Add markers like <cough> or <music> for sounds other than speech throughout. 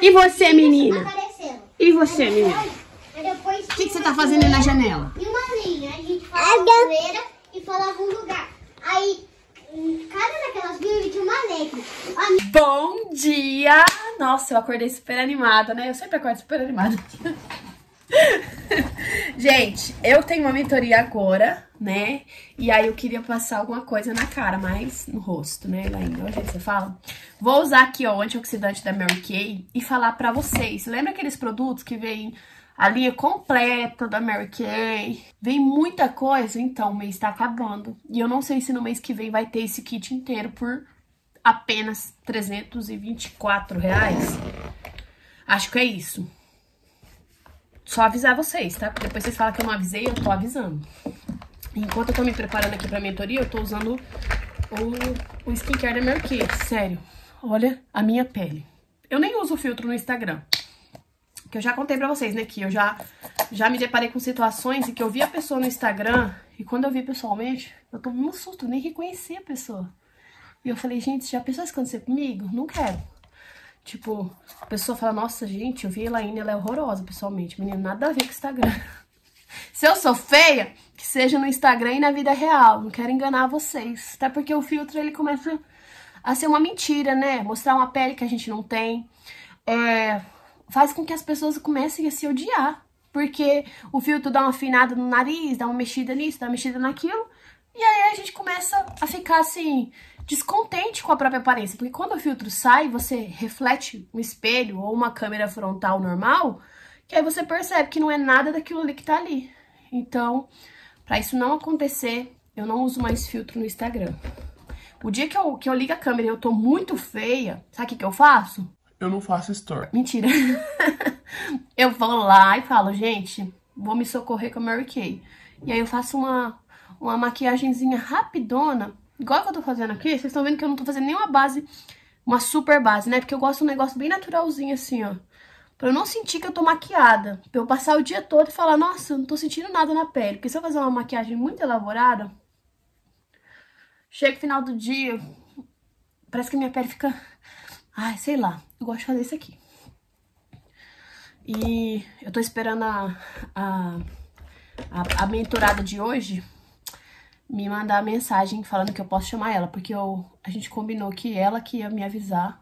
E você, menina? E você, menina? O que, que você tá fazendo aí na janela? E uma linha. A gente falava a zoeira e falava um lugar. Aí, em cada daquelas linhas tinha uma letra. Bom dia! Nossa, eu acordei super animada, né? Eu sempre acordo super animada. <laughs> Gente, eu tenho uma mentoria agora, né? E aí eu queria passar alguma coisa na cara, mas no rosto, né? Ainda, hoje você fala. Vou usar aqui, ó, o antioxidante da Mary Kay e falar pra vocês. Lembra aqueles produtos que vem a linha completa da Mary Kay? Vem muita coisa, então o mês tá acabando. E eu não sei se no mês que vem vai ter esse kit inteiro por apenas 324 reais. Acho que é isso. Só avisar vocês, tá? Porque depois vocês falam que eu não avisei, eu tô avisando. Enquanto eu tô me preparando aqui pra mentoria, eu tô usando o, o skincare da Mary Kay. Sério, olha a minha pele. Eu nem uso filtro no Instagram. Que eu já contei pra vocês, né? Que eu já, já me deparei com situações em que eu vi a pessoa no Instagram e quando eu vi pessoalmente, eu tomei um susto, nem reconheci a pessoa. E eu falei, gente, já pensou isso acontecer comigo? Não quero. Tipo, a pessoa fala, nossa, gente, eu vi a Elaine, ela é horrorosa pessoalmente. Menina, nada a ver com Instagram. <laughs> Se eu sou feia, que seja no Instagram e na vida real. Não quero enganar vocês. Até porque o filtro, ele começa a ser uma mentira, né? Mostrar uma pele que a gente não tem. É, faz com que as pessoas comecem a se odiar. Porque o filtro dá uma afinada no nariz, dá uma mexida nisso, dá uma mexida naquilo. E aí a gente começa a ficar assim, descontente com a própria aparência. Porque quando o filtro sai, você reflete um espelho ou uma câmera frontal normal, que aí você percebe que não é nada daquilo ali que tá ali. Então, pra isso não acontecer, eu não uso mais filtro no Instagram. O dia que eu, que eu ligo a câmera e eu tô muito feia, sabe o que, que eu faço? Eu não faço story. Mentira. <laughs> eu vou lá e falo, gente, vou me socorrer com a Mary Kay. E aí eu faço uma, uma maquiagemzinha rapidona, igual que eu tô fazendo aqui. Vocês estão vendo que eu não tô fazendo nenhuma base, uma super base, né? Porque eu gosto de um negócio bem naturalzinho assim, ó. Pra eu não sentir que eu tô maquiada. Pra eu passar o dia todo e falar, nossa, eu não tô sentindo nada na pele. Porque se eu fazer uma maquiagem muito elaborada, chega o final do dia, parece que minha pele fica... Ai, sei lá, eu gosto de fazer isso aqui. E eu tô esperando a, a, a, a mentorada de hoje me mandar a mensagem falando que eu posso chamar ela, porque eu, a gente combinou que ela que ia me avisar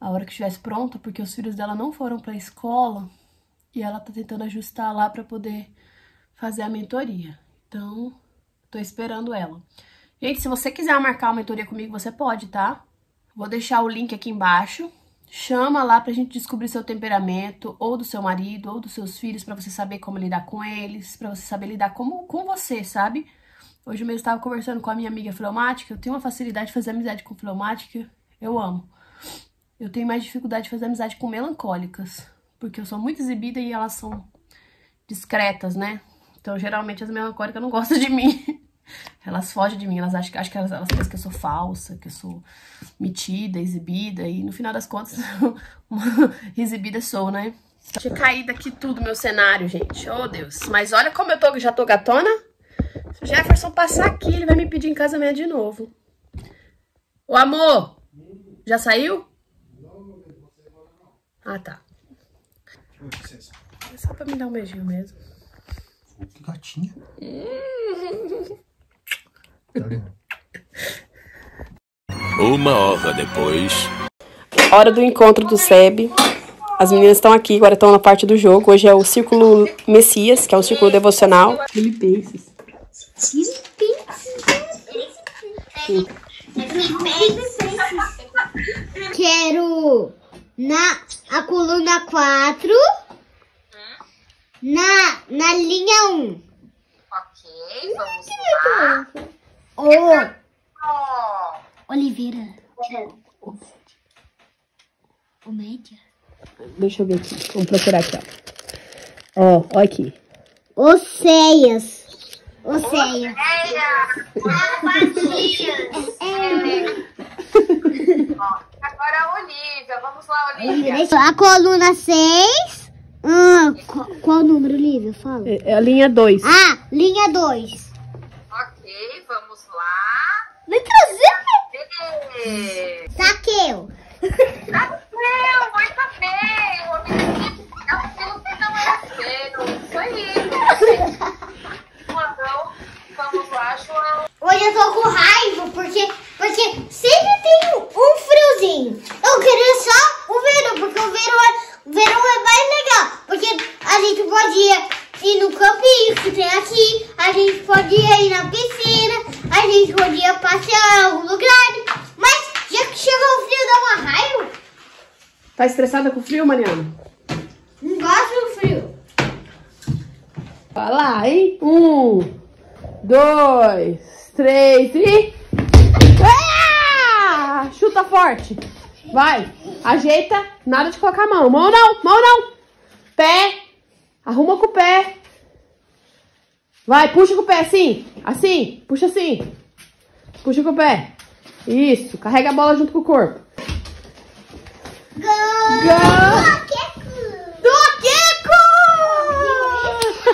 a hora que estivesse pronta, porque os filhos dela não foram pra escola e ela tá tentando ajustar lá pra poder fazer a mentoria. Então, tô esperando ela. Gente, se você quiser marcar uma mentoria comigo, você pode, tá? Vou deixar o link aqui embaixo. Chama lá pra gente descobrir seu temperamento, ou do seu marido, ou dos seus filhos, pra você saber como lidar com eles, pra você saber lidar como, com você, sabe? Hoje mesmo estava conversando com a minha amiga fleumática, eu tenho uma facilidade de fazer amizade com fleumática, eu amo. Eu tenho mais dificuldade de fazer amizade com melancólicas, porque eu sou muito exibida e elas são discretas, né? Então, geralmente, as melancólicas não gostam de mim. <laughs> Elas fogem de mim, elas acham, acham que elas, elas pensam que eu sou falsa, que eu sou metida, exibida, e no final das contas, <laughs> exibida sou, né? Tinha caído aqui tudo, meu cenário, gente. Oh, Deus. Mas olha como eu tô, já tô gatona. Se o Jefferson passar aqui, ele vai me pedir em casamento de novo. Ô, amor! Já saiu? Ah, tá. É só pra me dar um beijinho mesmo. Que gatinha. Uma hora depois. Hora do encontro do SEB. As meninas estão aqui, agora estão na parte do jogo. Hoje é o Círculo Messias, que é um círculo devocional. Filipenses. Quero na a coluna 4, na, na linha 1. Ok, vamos lá. Ó, Oliveira. O média. Deixa eu ver aqui. Vamos procurar aqui, ó. Ó, ó aqui. Oceias. O ceia. Agora a Olivia. Vamos lá, Olivia. A coluna 6. Ah, qual, o número, Olivia? Fala. É, é a linha 2. Ah, linha 2. Ok, vamos lá. Letra trazer. Né? Saqueu. Saqueu, muito bem. O homem é um filho que não é cedo. Isso aí. <laughs> vamos lá, João. Hoje eu tô com raiva porque, porque sempre tem um friozinho. Eu queria só o verão, porque o verão é, o verão é mais legal. Porque a gente pode ir, ir no campinho que tem aqui, a gente pode ir na piscina, a gente podia passear em algum lugar. Mas já que chegou o frio, dá uma raiva. Tá estressada com o frio, Mariana? Não gosto do frio. Vai lá, hein? Um, dois, três e. Ah! Chuta forte. Vai. Ajeita. Nada de colocar a mão. Mão não, mão não. Pé. Arruma com o pé. Vai, puxa com o pé assim. Assim. Puxa assim. Puxa com o pé. Isso. Carrega a bola junto com o corpo. Gol! Gol!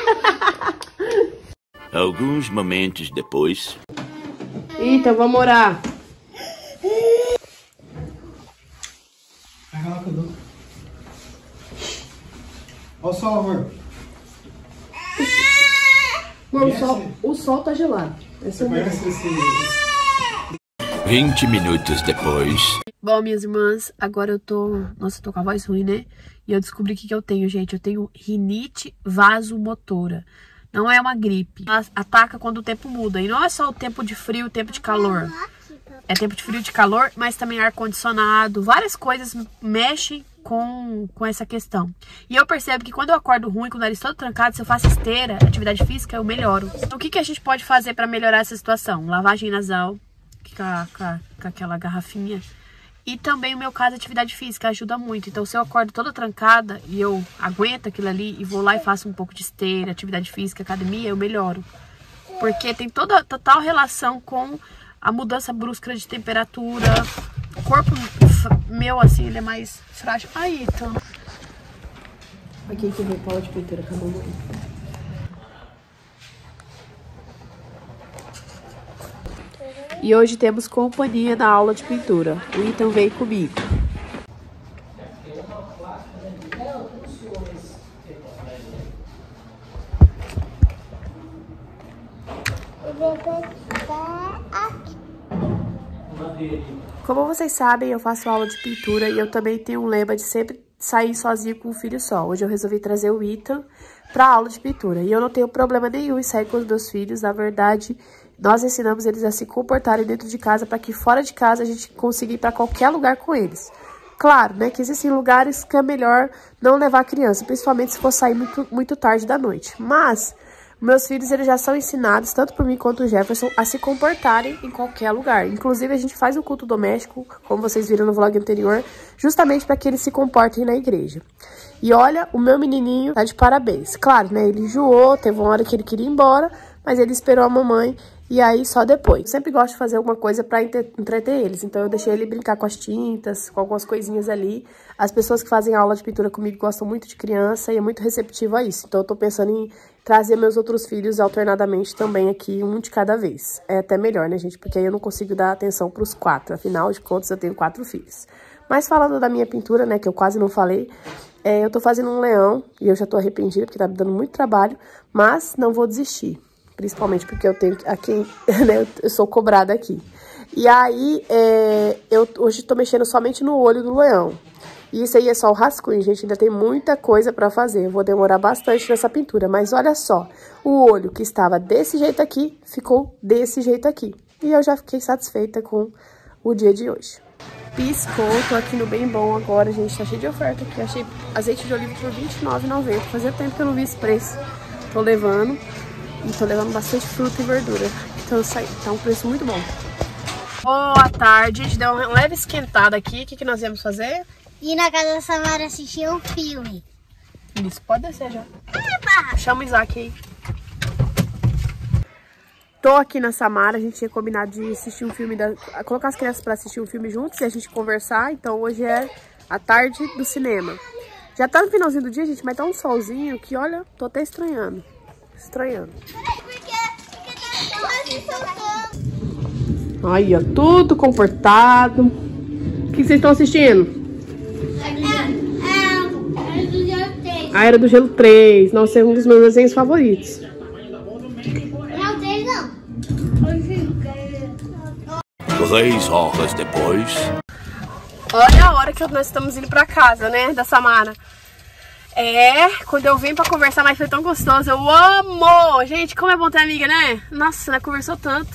<laughs> Alguns momentos depois. Então vamos orar. Pega lá que eu dou. Olha o sol, amor. Amor, o sol, o sol tá gelado. Esse é o Conhece esse... 20 minutos depois. Bom, minhas irmãs, agora eu tô. Nossa, eu tô com a voz ruim, né? E eu descobri o que, que eu tenho, gente. Eu tenho rinite vasomotora. Não é uma gripe. Ela ataca quando o tempo muda. E não é só o tempo de frio, o tempo de calor. É tempo de frio e de calor, mas também ar-condicionado. Várias coisas mexem com, com essa questão. E eu percebo que quando eu acordo ruim, com o nariz todo trancado, se eu faço esteira, atividade física, eu melhoro. Então, o que, que a gente pode fazer para melhorar essa situação? Lavagem nasal, com, com com aquela garrafinha. E também o meu caso, atividade física ajuda muito. Então, se eu acordo toda trancada e eu aguento aquilo ali e vou lá e faço um pouco de esteira, atividade física, academia, eu melhoro. Porque tem toda total relação com a mudança brusca de temperatura. O corpo meu, assim, ele é mais frágil. Aí, então. Aqui que veio Paula de pintura com a mamãe. E hoje temos companhia na aula de pintura. O Ethan veio comigo. Como vocês sabem, eu faço aula de pintura e eu também tenho um lema de sempre sair sozinha com um filho só. Hoje eu resolvi trazer o Ethan para aula de pintura. E eu não tenho problema nenhum em sair com os meus filhos. Na verdade, nós ensinamos eles a se comportarem dentro de casa para que fora de casa a gente consiga ir para qualquer lugar com eles. Claro, né, que existem lugares que é melhor não levar a criança, principalmente se for sair muito, muito tarde da noite. Mas meus filhos eles já são ensinados, tanto por mim quanto o Jefferson, a se comportarem em qualquer lugar. Inclusive, a gente faz o culto doméstico, como vocês viram no vlog anterior, justamente para que eles se comportem na igreja. E olha, o meu menininho tá de parabéns. Claro, né? Ele enjoou, teve uma hora que ele queria ir embora, mas ele esperou a mamãe e aí só depois. Eu sempre gosto de fazer alguma coisa entre- entreter eles, então eu deixei ele brincar com as tintas, com algumas coisinhas ali. As pessoas que fazem aula de pintura comigo gostam muito de criança e é muito receptivo a isso. Então eu tô pensando em trazer meus outros filhos alternadamente também aqui, um de cada vez. É até melhor, né, gente? Porque aí eu não consigo dar atenção pros quatro. Afinal de contas, eu tenho quatro filhos. Mas falando da minha pintura, né, que eu quase não falei, é, eu tô fazendo um leão e eu já tô arrependida porque tá me dando muito trabalho, mas não vou desistir. Principalmente porque eu tenho a quem, <laughs> né, eu sou cobrada aqui. E aí, é, eu hoje tô mexendo somente no olho do leão. E isso aí é só o rascunho, gente. Ainda tem muita coisa pra fazer. Eu vou demorar bastante nessa pintura. Mas olha só, o olho que estava desse jeito aqui, ficou desse jeito aqui. E eu já fiquei satisfeita com o dia de hoje. Piscou, tô aqui no Bem Bom agora, gente. Tá cheio de oferta aqui. Achei azeite de oliva por R$29,90. Fazia tempo que eu não vi esse preço. Tô levando. E tô levando bastante fruta e verdura. Então sai, tá um preço muito bom. Boa tarde, a gente deu uma leve esquentada aqui. O que, que nós íamos fazer? E na casa da Samara assistir um filme. Isso, pode descer já. Chama o Isaac aí. Tô aqui na Samara, a gente tinha combinado de assistir um filme, da, colocar as crianças pra assistir um filme juntos e a gente conversar. Então hoje é a tarde do cinema. Já tá no finalzinho do dia, gente, mas tá um solzinho que, olha, tô até estranhando. Estranhando. Aí, ó, tudo comportado. O que vocês estão assistindo? Do Gelo A Era do Gelo 3. Nossa, é um dos meus desenhos favoritos. Não, três não. Três horas depois. Olha a hora que nós estamos indo pra casa, né, da Samara. É, quando eu venho pra conversar, mas foi tão gostoso. Eu amo! Gente, como é bom ter amiga, né? Nossa, né? Conversou tanto.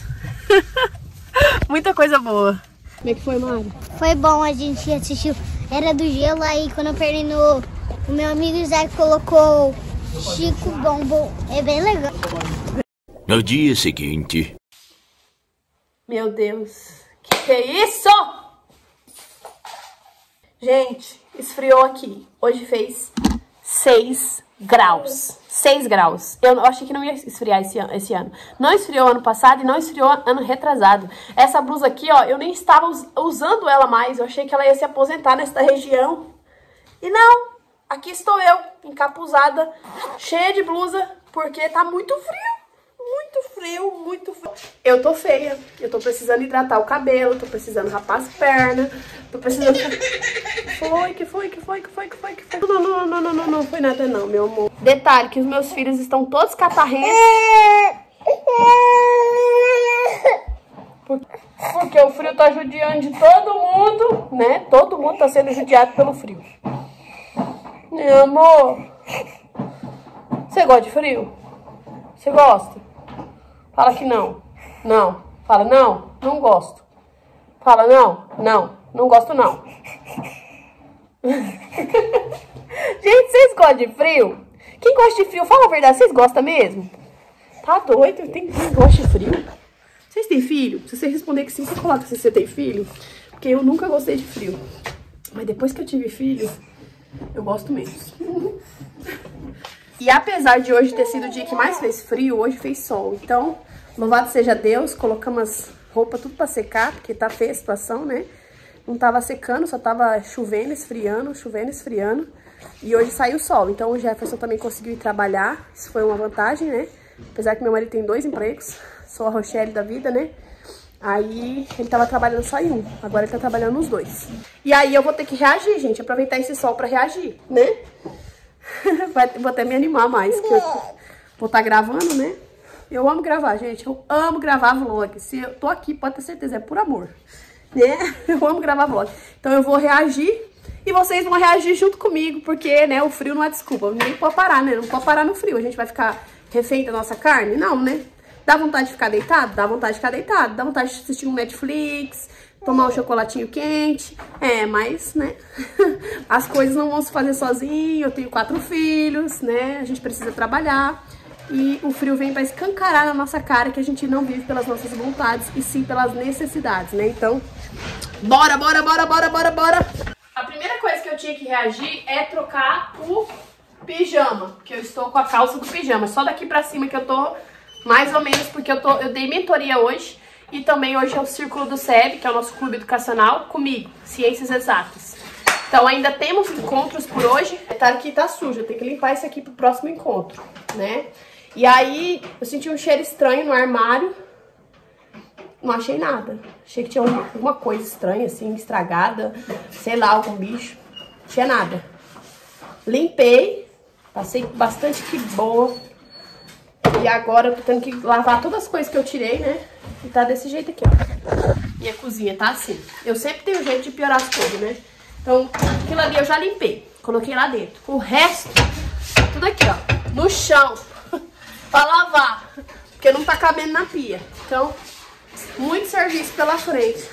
<laughs> Muita coisa boa. Como é que foi, Mari? Foi bom, a gente assistiu. Era do gelo, aí quando eu perdi no... O meu amigo Zé colocou Chico Bombom. É bem legal. No dia seguinte, Meu Deus, que que é isso? Gente, esfriou aqui. Hoje fez 6 graus. 6 graus. Eu achei que não ia esfriar esse, an- esse ano. Não esfriou ano passado e não esfriou ano retrasado. Essa blusa aqui, ó, eu nem estava us- usando ela mais. Eu achei que ela ia se aposentar nesta região. E não, aqui estou eu, encapuzada, cheia de blusa, porque tá muito frio. Muito frio, muito frio. Eu tô feia, eu tô precisando hidratar o cabelo, tô precisando rapar as pernas, tô precisando... <laughs> Foi, que foi, que foi, que foi, que foi, que foi. Não, não, não, não, não, não foi nada não, meu amor. Detalhe, que os meus filhos estão todos catarrentos. Por- Porque o frio tá judiando de todo mundo, né? Todo mundo tá sendo judiado pelo frio. Meu amor, você gosta de frio? Você gosta? Fala que não. Não. Fala não, não gosto. Fala não, não, não gosto não. <laughs> Gente, vocês gostam de frio? Quem gosta de frio, fala a verdade, vocês gostam mesmo? Tá doido? Tem quem gosta de frio? Vocês têm filho? Se você responder que sim, você coloca se você tem filho. Porque eu nunca gostei de frio. Mas depois que eu tive filho, eu gosto menos. <laughs> E apesar de hoje ter sido o dia que mais fez frio, hoje fez sol. Então, louvado seja Deus, colocamos as roupas tudo pra secar, porque tá feia a situação, né? Não tava secando, só tava chovendo, esfriando, chovendo, esfriando. E hoje saiu o sol. Então o Jefferson também conseguiu ir trabalhar. Isso foi uma vantagem, né? Apesar que meu marido tem dois empregos. Sou a Rochelle da vida, né? Aí ele tava trabalhando só em um. Agora ele tá trabalhando nos dois. E aí eu vou ter que reagir, gente. Aproveitar esse sol pra reagir, né? <laughs> Vai, vou até me animar mais, que eu vou estar gravando, né? Eu amo gravar, gente. Eu amo gravar vlog. Se eu tô aqui, pode ter certeza, é por amor. Né? <laughs> Eu amo gravar vlog. Então eu vou reagir e vocês vão reagir junto comigo, porque, né, o frio não é desculpa. Nem pode parar, né? Não pode parar no frio. A gente vai ficar refém da nossa carne? Não, né? Dá vontade de ficar deitado? Dá vontade de ficar deitado. Dá vontade de assistir um Netflix, tomar um chocolatinho quente. É, mas, né? <laughs> As coisas não vão se fazer sozinho. Eu tenho quatro filhos, né? A gente precisa trabalhar. E o frio vem pra escancarar na nossa cara que a gente não vive pelas nossas vontades e sim pelas necessidades, né? Então, bora, bora, bora, bora, bora, bora! A primeira coisa que eu tinha que reagir é trocar o pijama, porque eu estou com a calça do pijama. Só daqui pra cima que eu tô mais ou menos, porque eu, tô, eu dei mentoria hoje e também hoje é o Círculo do SEB, que é o nosso clube educacional, comigo, Ciências Exatas. Então ainda temos encontros por hoje. Tá aqui, tá sujo, tenho que limpar isso aqui pro próximo encontro, né? E aí eu senti um cheiro estranho no armário. Não achei nada. Achei que tinha alguma coisa estranha, assim, estragada. Sei lá, algum bicho. Não tinha nada. Limpei. Passei bastante que boa. E agora eu tô tendo que lavar todas as coisas que eu tirei, né? E tá desse jeito aqui, ó. Minha cozinha tá assim. Eu sempre tenho jeito de piorar as coisas, né? Então, aquilo ali eu já limpei. Coloquei lá dentro. O resto, tudo aqui, ó. No chão. <laughs> pra lavar. Porque não tá cabendo na pia. Então, muito serviço pela frente.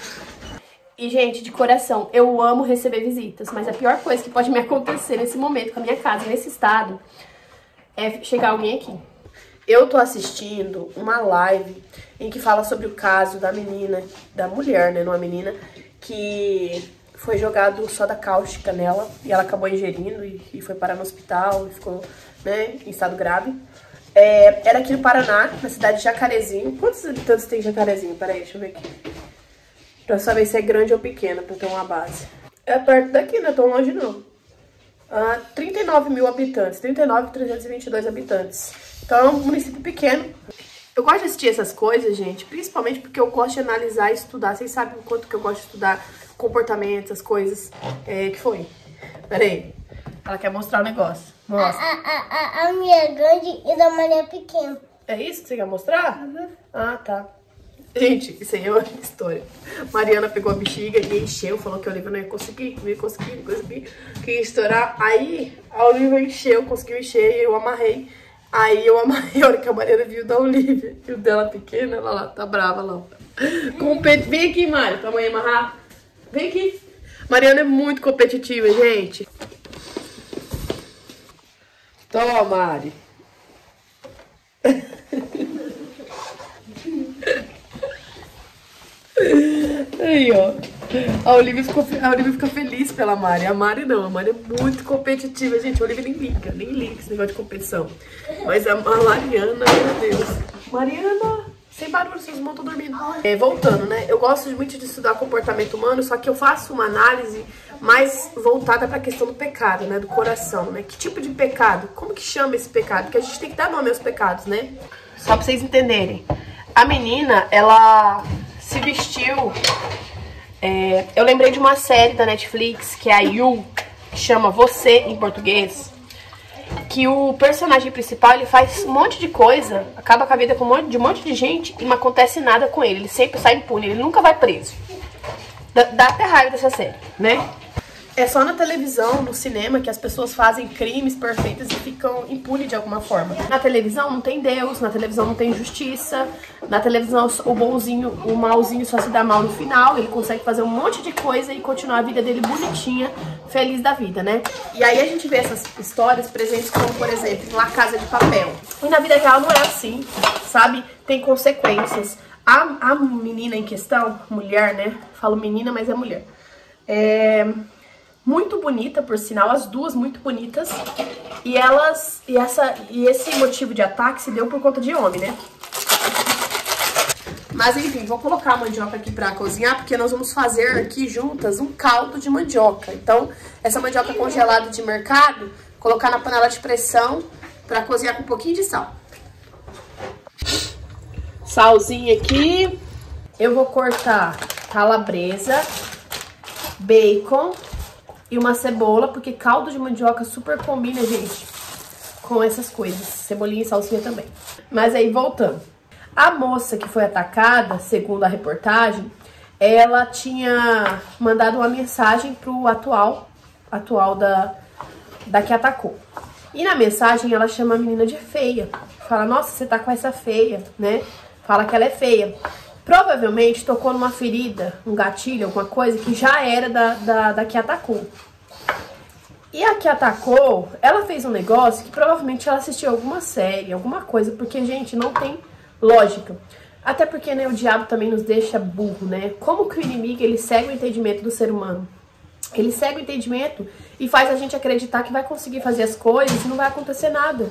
E, gente, de coração, eu amo receber visitas. Mas a pior coisa que pode me <laughs> acontecer nesse momento com a minha casa, nesse estado, é chegar alguém aqui. Eu tô assistindo uma live em que fala sobre o caso da menina, da mulher, né, não menina, que foi jogado soda cáustica nela e ela acabou ingerindo e, e foi parar no hospital e ficou, né, em estado grave. É, era aqui no Paraná, na cidade de Jacarezinho. Quantos habitantes tem Jacarezinho? Peraí, deixa eu ver aqui. Pra saber se é grande ou pequena, pra ter uma base. É perto daqui, não é tão longe não. Ah, 39 mil habitantes, 39.322 habitantes. Então é um município pequeno. Eu gosto de assistir essas coisas, gente, principalmente porque eu gosto de analisar e estudar. Vocês sabem o quanto que eu gosto de estudar comportamento, essas coisas. É, que foi? Pera aí. Ela quer mostrar o negócio. A, Mostra. a, a, a minha é grande e da Maria é pequena. É isso que você quer mostrar? Ah, tá. Gente, isso aí é uma história. Mariana pegou a bexiga e encheu, falou que a Olivia não ia conseguir, não ia conseguir, não ia conseguir, que ia estourar. Aí a Olivia encheu, conseguiu encher e eu amarrei. Aí eu amarrei, a <laughs> que a Mariana viu da Olivia e o dela pequena, ela lá, tá brava lá. Compet... Vem aqui, Mari, pra mãe amarrar. Vem aqui. Mariana é muito competitiva, gente. Toma, Mari. <laughs> Aí, ó. A Olivia, ficou, a Olivia fica feliz pela Mari. A Mari não, a Mari é muito competitiva, gente. A Olivia nem liga, nem liga esse negócio de competição. Mas a, a Mariana, meu Deus. Mariana, sem barulho, seus irmãos estão dormindo. É, voltando, né? Eu gosto muito de estudar comportamento humano, só que eu faço uma análise mais voltada para a questão do pecado, né? Do coração, né? Que tipo de pecado? Como que chama esse pecado? Porque a gente tem que dar nome aos pecados, né? Só pra vocês entenderem. A menina, ela se vestiu. É, eu lembrei de uma série da Netflix, que é a You, que chama Você em português. Que o personagem principal ele faz um monte de coisa, acaba com a vida com um monte, de um monte de gente e não acontece nada com ele. Ele sempre sai impune, ele nunca vai preso. Dá, dá até raiva dessa série, né? É só na televisão, no cinema, que as pessoas fazem crimes perfeitos e ficam impunes de alguma forma. Na televisão não tem Deus, na televisão não tem justiça, na televisão o bonzinho, o malzinho só se dá mal no final, ele consegue fazer um monte de coisa e continuar a vida dele bonitinha, feliz da vida, né? E aí a gente vê essas histórias presentes como, por exemplo, em La Casa de Papel. E na vida real não é assim, sabe? Tem consequências. A, a menina em questão, mulher, né? Falo menina, mas é mulher. É muito bonita, por sinal, as duas muito bonitas. E elas e essa e esse motivo de ataque se deu por conta de homem, né? Mas enfim, vou colocar a mandioca aqui pra cozinhar, porque nós vamos fazer aqui juntas um caldo de mandioca. Então, essa mandioca congelada de mercado, colocar na panela de pressão pra cozinhar com um pouquinho de sal. Salzinho aqui. Eu vou cortar calabresa, bacon, e uma cebola, porque caldo de mandioca super combina, gente, com essas coisas. Cebolinha e salsinha também. Mas aí, voltando. A moça que foi atacada, segundo a reportagem, ela tinha mandado uma mensagem pro atual, atual da, da que atacou. E na mensagem ela chama a menina de feia. Fala, nossa, você tá com essa feia, né? Fala que ela é feia. Provavelmente tocou numa ferida, um gatilho, alguma coisa que já era da, da, da que atacou. E a que atacou, ela fez um negócio que provavelmente ela assistiu alguma série, alguma coisa, porque, gente, não tem lógica. Até porque, né, o diabo também nos deixa burro, né? Como que o inimigo, ele segue o entendimento do ser humano? Ele segue o entendimento e faz a gente acreditar que vai conseguir fazer as coisas e não vai acontecer nada.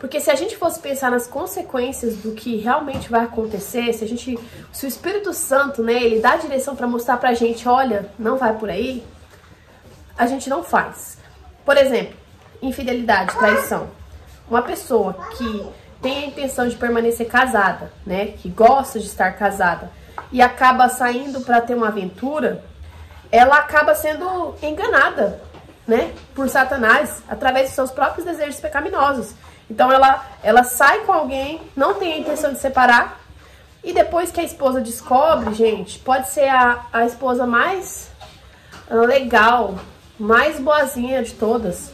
Porque se a gente fosse pensar nas consequências do que realmente vai acontecer, se a gente, se o Espírito Santo, né, ele dá a direção para mostrar pra gente, olha, não vai por aí, a gente não faz. Por exemplo, infidelidade, traição. Uma pessoa que tem a intenção de permanecer casada, né, que gosta de estar casada e acaba saindo para ter uma aventura, ela acaba sendo enganada, né, por Satanás através de seus próprios desejos pecaminosos. Então ela, ela sai com alguém, não tem a intenção de separar, e depois que a esposa descobre, gente, pode ser a, a esposa mais legal, mais boazinha de todas.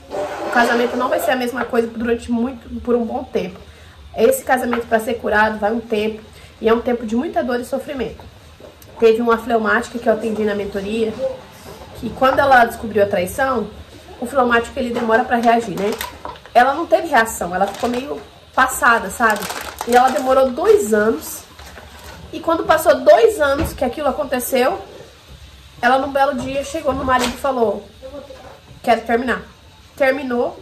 O casamento não vai ser a mesma coisa durante muito, por um bom tempo. Esse casamento para ser curado vai um tempo, e é um tempo de muita dor e sofrimento. Teve uma fleumática que eu atendi na mentoria, que quando ela descobriu a traição, o fleumático ele demora para reagir, né? Ela não teve reação, ela ficou meio passada, sabe? E ela demorou dois anos. E quando passou dois anos que aquilo aconteceu, ela num belo dia chegou no marido e falou: Quero terminar. Terminou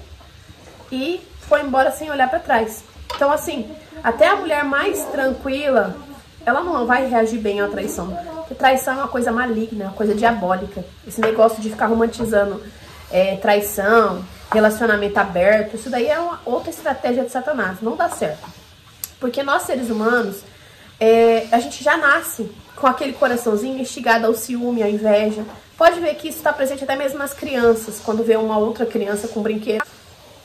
e foi embora sem olhar para trás. Então, assim, até a mulher mais tranquila, ela não vai reagir bem à traição. Porque traição é uma coisa maligna, uma coisa diabólica. Esse negócio de ficar romantizando é, traição, relacionamento aberto, isso daí é uma outra estratégia de Satanás, não dá certo. Porque nós seres humanos, é, a gente já nasce com aquele coraçãozinho instigado ao ciúme, à inveja. Pode ver que isso está presente até mesmo nas crianças, quando vê uma outra criança com brinquedo.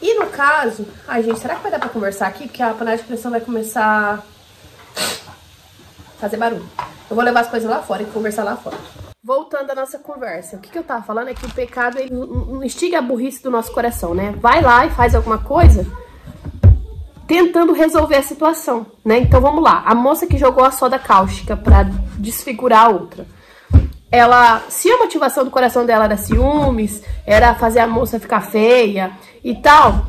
E no caso, ai gente, será que vai dar pra conversar aqui? Porque a panela de pressão vai começar fazer barulho. Eu vou levar as coisas lá fora e conversar lá fora. Voltando à nossa conversa, o que, que eu tava falando é que o pecado ele instiga a burrice do nosso coração, né? Vai lá e faz alguma coisa tentando resolver a situação, né? Então vamos lá. A moça que jogou a soda cáustica para desfigurar a outra. Ela, se a motivação do coração dela era ciúmes, era fazer a moça ficar feia e tal,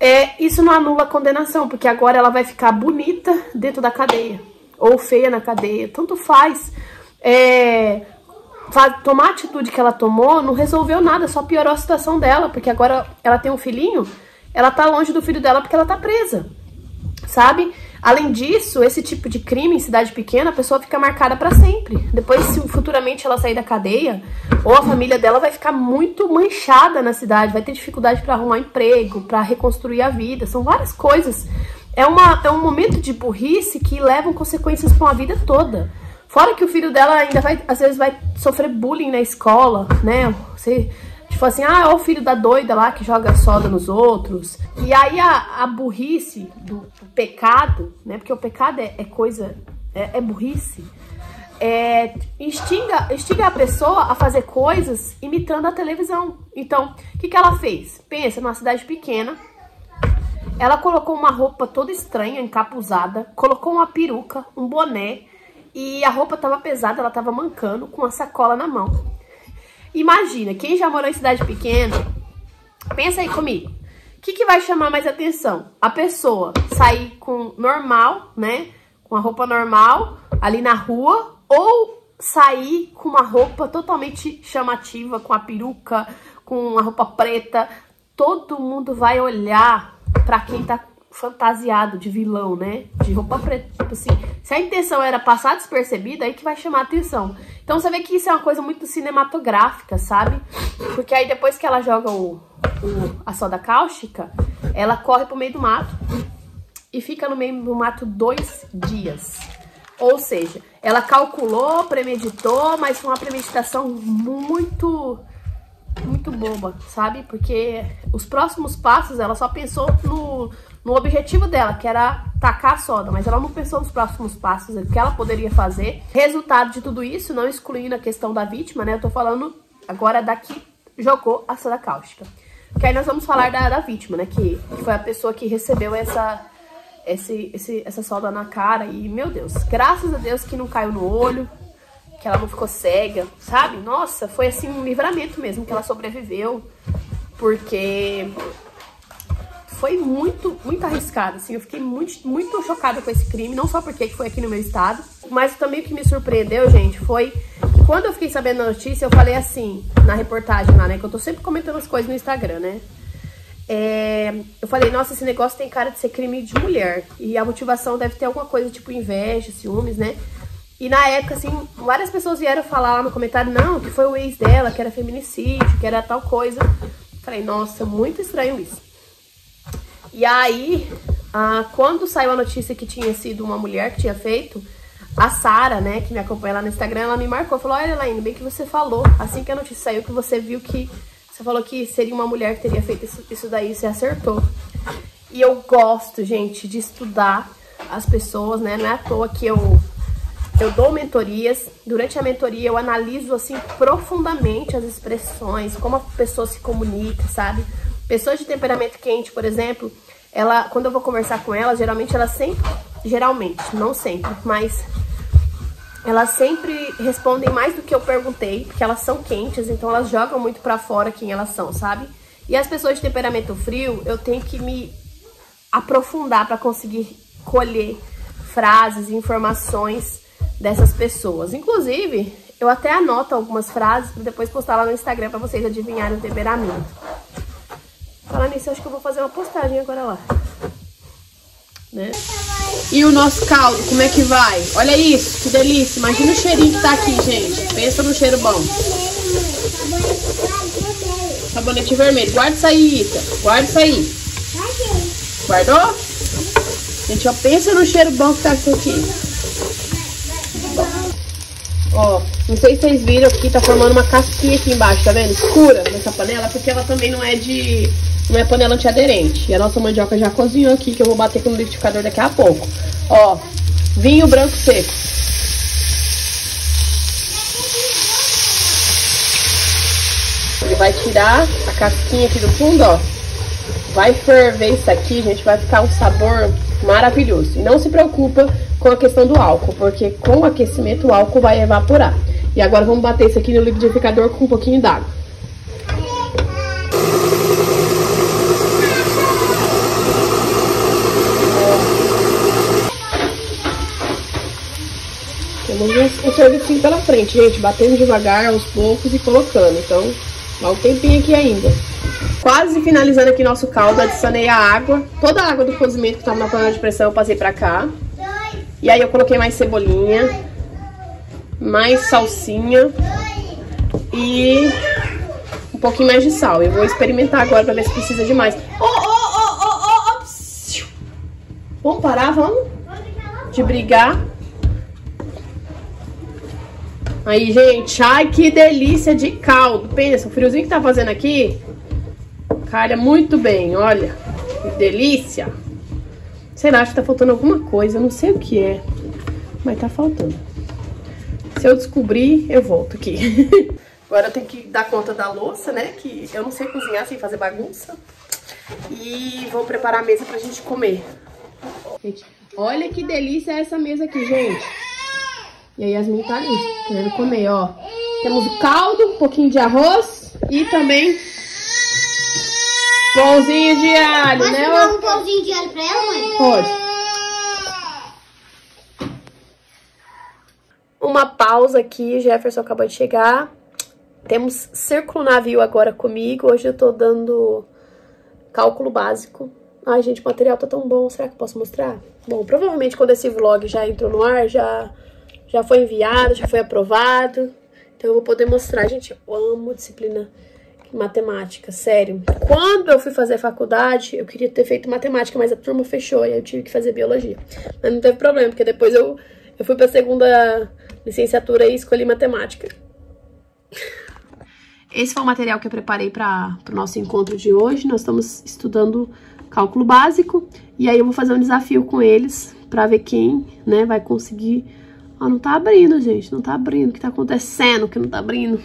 é, isso não anula a condenação, porque agora ela vai ficar bonita dentro da cadeia ou feia na cadeia, tanto faz. É, tomar a atitude que ela tomou não resolveu nada, só piorou a situação dela, porque agora ela tem um filhinho, ela tá longe do filho dela porque ela tá presa, sabe? Além disso, esse tipo de crime em cidade pequena, a pessoa fica marcada para sempre. Depois, se futuramente ela sair da cadeia, ou a família dela vai ficar muito manchada na cidade, vai ter dificuldade para arrumar emprego, para reconstruir a vida, são várias coisas. É, uma, é um momento de burrice que levam consequências para a vida toda. Fora que o filho dela ainda vai, às vezes, vai sofrer bullying na escola, né? Você, tipo assim, ah, é o filho da doida lá que joga soda nos outros. E aí a, a burrice do, do, pecado, né? Porque o pecado é, é coisa, é, é burrice. É, instiga, instiga a pessoa a fazer coisas imitando a televisão. Então, o que, que ela fez? Pensa numa cidade pequena, ela colocou uma roupa toda estranha, encapuzada, colocou uma peruca, um boné, e a roupa tava pesada, ela tava mancando com a sacola na mão. Imagina, quem já morou em cidade pequena, pensa aí comigo. O que, que vai chamar mais atenção? A pessoa sair com normal, né? Com a roupa normal ali na rua, ou sair com uma roupa totalmente chamativa, com a peruca, com a roupa preta. Todo mundo vai olhar para quem tá fantasiado de vilão, né? De roupa preta. Tipo assim, se a intenção era passar despercebida, aí que vai chamar atenção. Então você vê que isso é uma coisa muito cinematográfica, sabe? Porque aí depois que ela joga o, o, a soda cáustica, ela corre pro meio do mato e fica no meio do mato dois dias. Ou seja, ela calculou, premeditou, mas foi uma premeditação muito muito boba, sabe? Porque os próximos passos ela só pensou no, no objetivo dela, que era tacar a soda, mas ela não pensou nos próximos passos, o que ela poderia fazer. Resultado de tudo isso, não excluindo a questão da vítima, né? Eu tô falando agora daqui jogou a soda cáustica. Que aí nós vamos falar da, da vítima, né? Que, que foi a pessoa que recebeu essa, esse, esse, essa soda na cara. E, meu Deus, graças a Deus que não caiu no olho, que ela não ficou cega, sabe? Nossa, foi assim um livramento mesmo que ela sobreviveu, porque foi muito, muito arriscado, assim, eu fiquei muito, muito chocada com esse crime, não só porque foi aqui no meu estado, mas também o que me surpreendeu, gente, foi que quando eu fiquei sabendo da notícia, eu falei assim, na reportagem lá, né, que eu tô sempre comentando as coisas no Instagram, né, é, eu falei, nossa, esse negócio tem cara de ser crime de mulher, e a motivação deve ter alguma coisa tipo inveja, ciúmes, né, e na época, assim, várias pessoas vieram falar lá no comentário, não, que foi o ex dela, que era feminicídio, que era tal coisa. Falei, nossa, muito estranho isso. E aí, ah, quando saiu a notícia que tinha sido uma mulher que tinha feito, a Sara, né, que me acompanha lá no Instagram, ela me marcou, falou, olha, Elaine, bem que você falou, assim que a notícia saiu, que você viu que, você falou que seria uma mulher que teria feito isso, isso daí, você acertou. E eu gosto, gente, de estudar as pessoas, né, não é à toa que eu eu dou mentorias, durante a mentoria eu analiso assim profundamente as expressões, como a pessoa se comunica, sabe? Pessoas de temperamento quente, por exemplo, ela, quando eu vou conversar com elas, geralmente elas sempre, geralmente, não sempre, mas elas sempre respondem mais do que eu perguntei, porque elas são quentes, então elas jogam muito pra fora quem elas são, sabe? E as pessoas de temperamento frio, eu tenho que me aprofundar para conseguir colher frases, informações dessas pessoas. Inclusive, eu até anoto algumas frases para depois postar lá no Instagram para vocês adivinharem o temperamento. Falando nisso, acho que eu vou fazer uma postagem agora lá. Né? E o nosso caldo, como é que vai? Olha isso, que delícia. Imagina o cheirinho que tá aqui, gente. Pensa no cheiro bom. Sabonete vermelho. Guarda isso aí, Ita. Guarda isso aí. Guardou? Gente, ó, pensa no cheiro bom que tá aqui. Ó, não sei se vocês viram aqui, tá formando uma casquinha aqui embaixo, tá vendo? Escura nessa panela, porque ela também não é de... Não é panela antiaderente. E a nossa mandioca já cozinhou aqui, que eu vou bater com o liquidificador daqui a pouco. Ó, vinho branco seco. Ele vai tirar a casquinha aqui do fundo, ó. Vai ferver isso aqui, gente. Vai ficar um sabor maravilhoso. E não se preocupa com a questão do álcool, porque com o aquecimento o álcool vai evaporar. E agora vamos bater isso aqui no liquidificador com um pouquinho d'água. Temos um, um serviço pela frente, gente, batendo devagar, aos poucos e colocando. Então, dá um tempinho aqui ainda. Quase finalizando aqui nosso caldo, adicionei a água. Toda a água do cozimento que estava na panela de pressão eu passei pra cá. E aí eu coloquei mais cebolinha, mais salsinha e um pouquinho mais de sal. Eu vou experimentar agora pra ver se precisa de mais. Oh, oh, oh, oh, oh. Vamos parar, vamos? De brigar. Aí, gente, ai que delícia de caldo. Pensa, o friozinho que tá fazendo aqui, calha muito bem, olha. Que delícia. Sei lá, acho que tá faltando alguma coisa, não sei o que é, mas tá faltando. Se eu descobrir, eu volto aqui. <laughs> Agora eu tenho que dar conta da louça, né, que eu não sei cozinhar sem fazer bagunça. E vou preparar a mesa pra gente comer. Gente, olha que delícia essa mesa aqui, gente. E a Yasmin tá ali, querendo comer, ó. Temos o caldo, um pouquinho de arroz e também pãozinho de alho, Posso né? dar ó? um pãozinho de alho pra ela, mãe? Pode. Uma pausa aqui, Jefferson acabou de chegar. Temos Círculo Navio agora comigo. Hoje eu tô dando cálculo básico. Ai, gente, o material tá tão bom. Será que eu posso mostrar? Bom, provavelmente quando esse vlog já entrou no ar, já, já foi enviado, já foi aprovado. Então eu vou poder mostrar. Gente, eu amo disciplina matemática, sério. Quando eu fui fazer faculdade, eu queria ter feito matemática, mas a turma fechou e eu tive que fazer biologia. Mas não teve problema, porque depois eu, eu fui pra segunda licenciatura e escolhi matemática. Esse foi o material que eu preparei para o nosso encontro de hoje. Nós estamos estudando cálculo básico e aí eu vou fazer um desafio com eles para ver quem, né, vai conseguir. Ó, não tá abrindo, gente, não tá abrindo. O que tá acontecendo que não tá abrindo?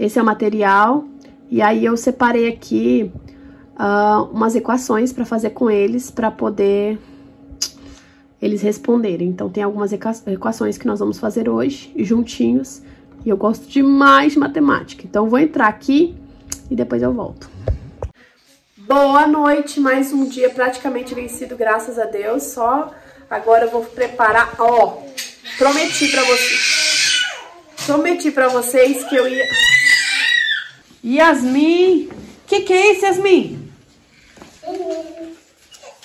Esse é o material. E aí eu separei aqui ah, umas equações para fazer com eles, para poder eles responderem. Então tem algumas equa- equações que nós vamos fazer hoje, juntinhos. E eu gosto demais de matemática. Então vou entrar aqui e depois eu volto. Boa noite, mais um dia praticamente vencido, graças a Deus. Só agora eu vou preparar, ó, prometi pra vocês. Prometi pra vocês que eu ia Yasmin! Que que é isso, Yasmin?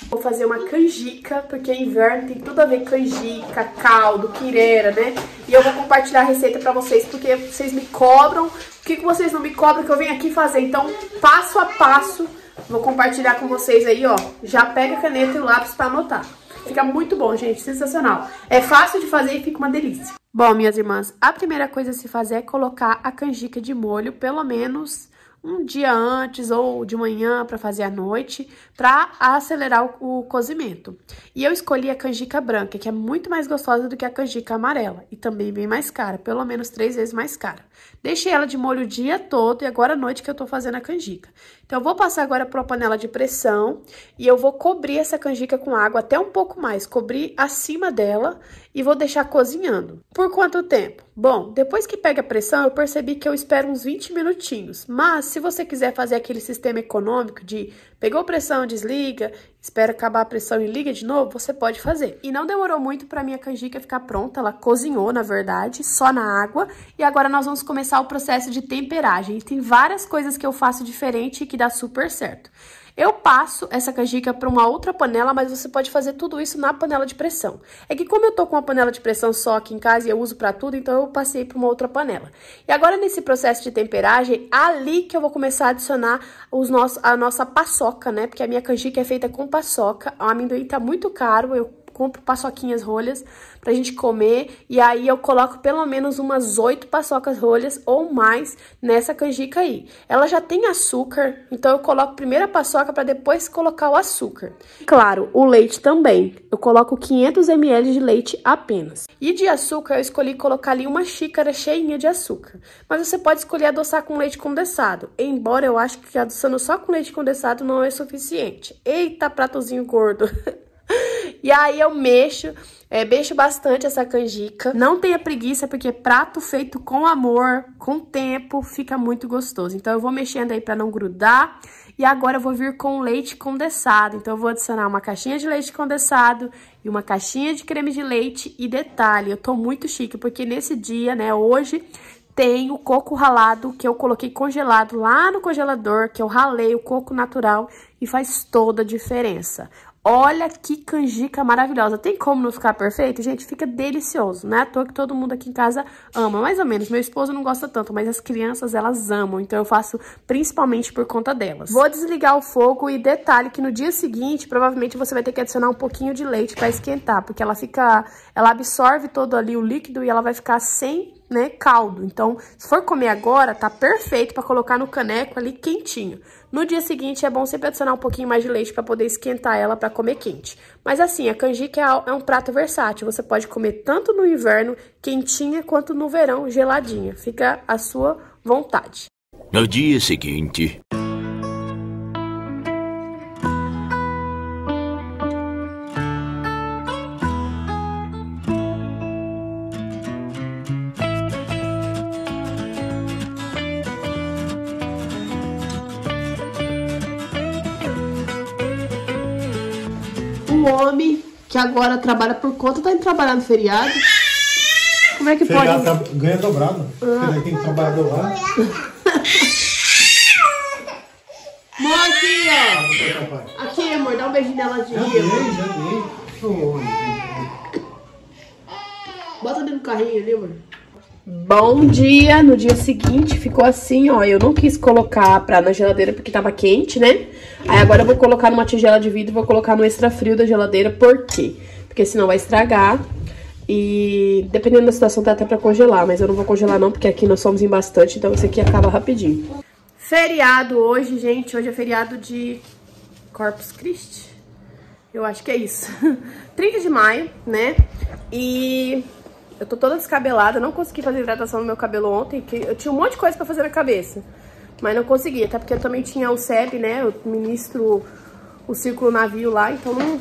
Vou fazer uma canjica, porque inverno tem tudo a ver canjica, caldo, quireira, né? E eu vou compartilhar a receita pra vocês, porque vocês me cobram. O que, que vocês não me cobram que eu venho aqui fazer? Então, passo a passo, vou compartilhar com vocês aí, ó. Já pega a caneta e o lápis pra anotar. Fica muito bom, gente, sensacional. É fácil de fazer e fica uma delícia. Bom, minhas irmãs, a primeira coisa a se fazer é colocar a canjica de molho, pelo menos um dia antes ou de manhã para fazer à noite, para acelerar o, o cozimento. E eu escolhi a canjica branca, que é muito mais gostosa do que a canjica amarela e também bem mais cara, pelo menos três vezes mais cara. Deixei ela de molho o dia todo e agora à noite que eu tô fazendo a canjica. Então eu vou passar agora para uma panela de pressão e eu vou cobrir essa canjica com água até um pouco mais, cobrir acima dela e vou deixar cozinhando. Por quanto tempo? Bom, depois que pega a pressão, eu percebi que eu espero uns 20 minutinhos. Mas se você quiser fazer aquele sistema econômico de pegou pressão, desliga, espera acabar a pressão e liga de novo, você pode fazer. E não demorou muito para minha canjica ficar pronta, ela cozinhou, na verdade, só na água. E agora nós vamos começar o processo de temperagem. Tem várias coisas que eu faço diferente e que dá super certo. Eu passo essa canjica para uma outra panela, mas você pode fazer tudo isso na panela de pressão. É que como eu tô com uma panela de pressão só aqui em casa e eu uso para tudo, então eu passei para uma outra panela. E agora nesse processo de temperagem, ali que eu vou começar a adicionar os nossos, a nossa paçoca, né? Porque a minha canjica é feita com paçoca. O amendoim tá muito caro, eu compro paçoquinhas rolhas pra gente comer. E aí eu coloco pelo menos umas oito paçocas rolhas ou mais nessa canjica aí. Ela já tem açúcar, então eu coloco primeiro a paçoca pra depois colocar o açúcar. Claro, o leite também. Eu coloco 500 ml de leite apenas. E de açúcar eu escolhi colocar ali uma xícara cheinha de açúcar. Mas você pode escolher adoçar com leite condensado. Embora eu acho que adoçando só com leite condensado não é suficiente. Eita, pratozinho gordo. <laughs> e aí eu mexo, é, mexo bastante essa canjica. Não tenha preguiça, porque prato feito com amor, com tempo, fica muito gostoso. Então eu vou mexendo aí pra não grudar. E agora eu vou vir com leite condensado. Então eu vou adicionar uma caixinha de leite condensado e uma caixinha de creme de leite. E detalhe, eu tô muito chique, porque nesse dia, né, hoje tem o coco ralado que eu coloquei congelado lá no congelador, que eu ralei o coco natural e faz toda a diferença. Olha que canjica maravilhosa. Tem como não ficar perfeito? Gente, fica delicioso. Não é à toa que todo mundo aqui em casa ama. Mais ou menos. Meu esposo não gosta tanto, mas as crianças, elas amam. Então, eu faço principalmente por conta delas. Vou desligar o fogo e detalhe que no dia seguinte, provavelmente você vai ter que adicionar um pouquinho de leite para esquentar. Porque ela fica... Ela absorve todo ali o líquido e ela vai ficar sem né, caldo. Então, se for comer agora, tá perfeito para colocar no caneco ali quentinho. No dia seguinte, é bom sempre adicionar um pouquinho mais de leite para poder esquentar ela para comer quente. Mas assim, a canjica é um prato versátil. Você pode comer tanto no inverno, quentinha, quanto no verão, geladinha. Fica à sua vontade. No dia seguinte... que agora trabalha por conta tá indo trabalhar no feriado. Como é que Feriado pode? tra- ganha dobrado. Porque daí tem que trabalhar dobrado. <laughs> Amor, aqui, ó. Aqui, amor, dá um beijinho nela de Já dei, já dei. Bota dentro do carrinho ali, amor. Bom dia, no dia seguinte ficou assim, ó, eu não quis colocar pra na geladeira porque tava quente, né? Aí agora eu vou colocar numa tigela de vidro e vou colocar no extra frio da geladeira, por quê? Porque senão vai estragar e dependendo da situação dá até pra congelar, mas eu não vou congelar não, porque aqui nós somos em bastante, então isso aqui acaba rapidinho. Feriado hoje, gente, hoje é feriado de Corpus Christi, eu acho que é isso. <laughs> 30 de maio, né? E eu tô toda descabelada, não consegui fazer hidratação no meu cabelo ontem, que eu tinha um monte de coisa pra fazer na cabeça. Mas não consegui, até porque eu também tinha o SEB, né? Eu ministro o círculo navio lá, então não...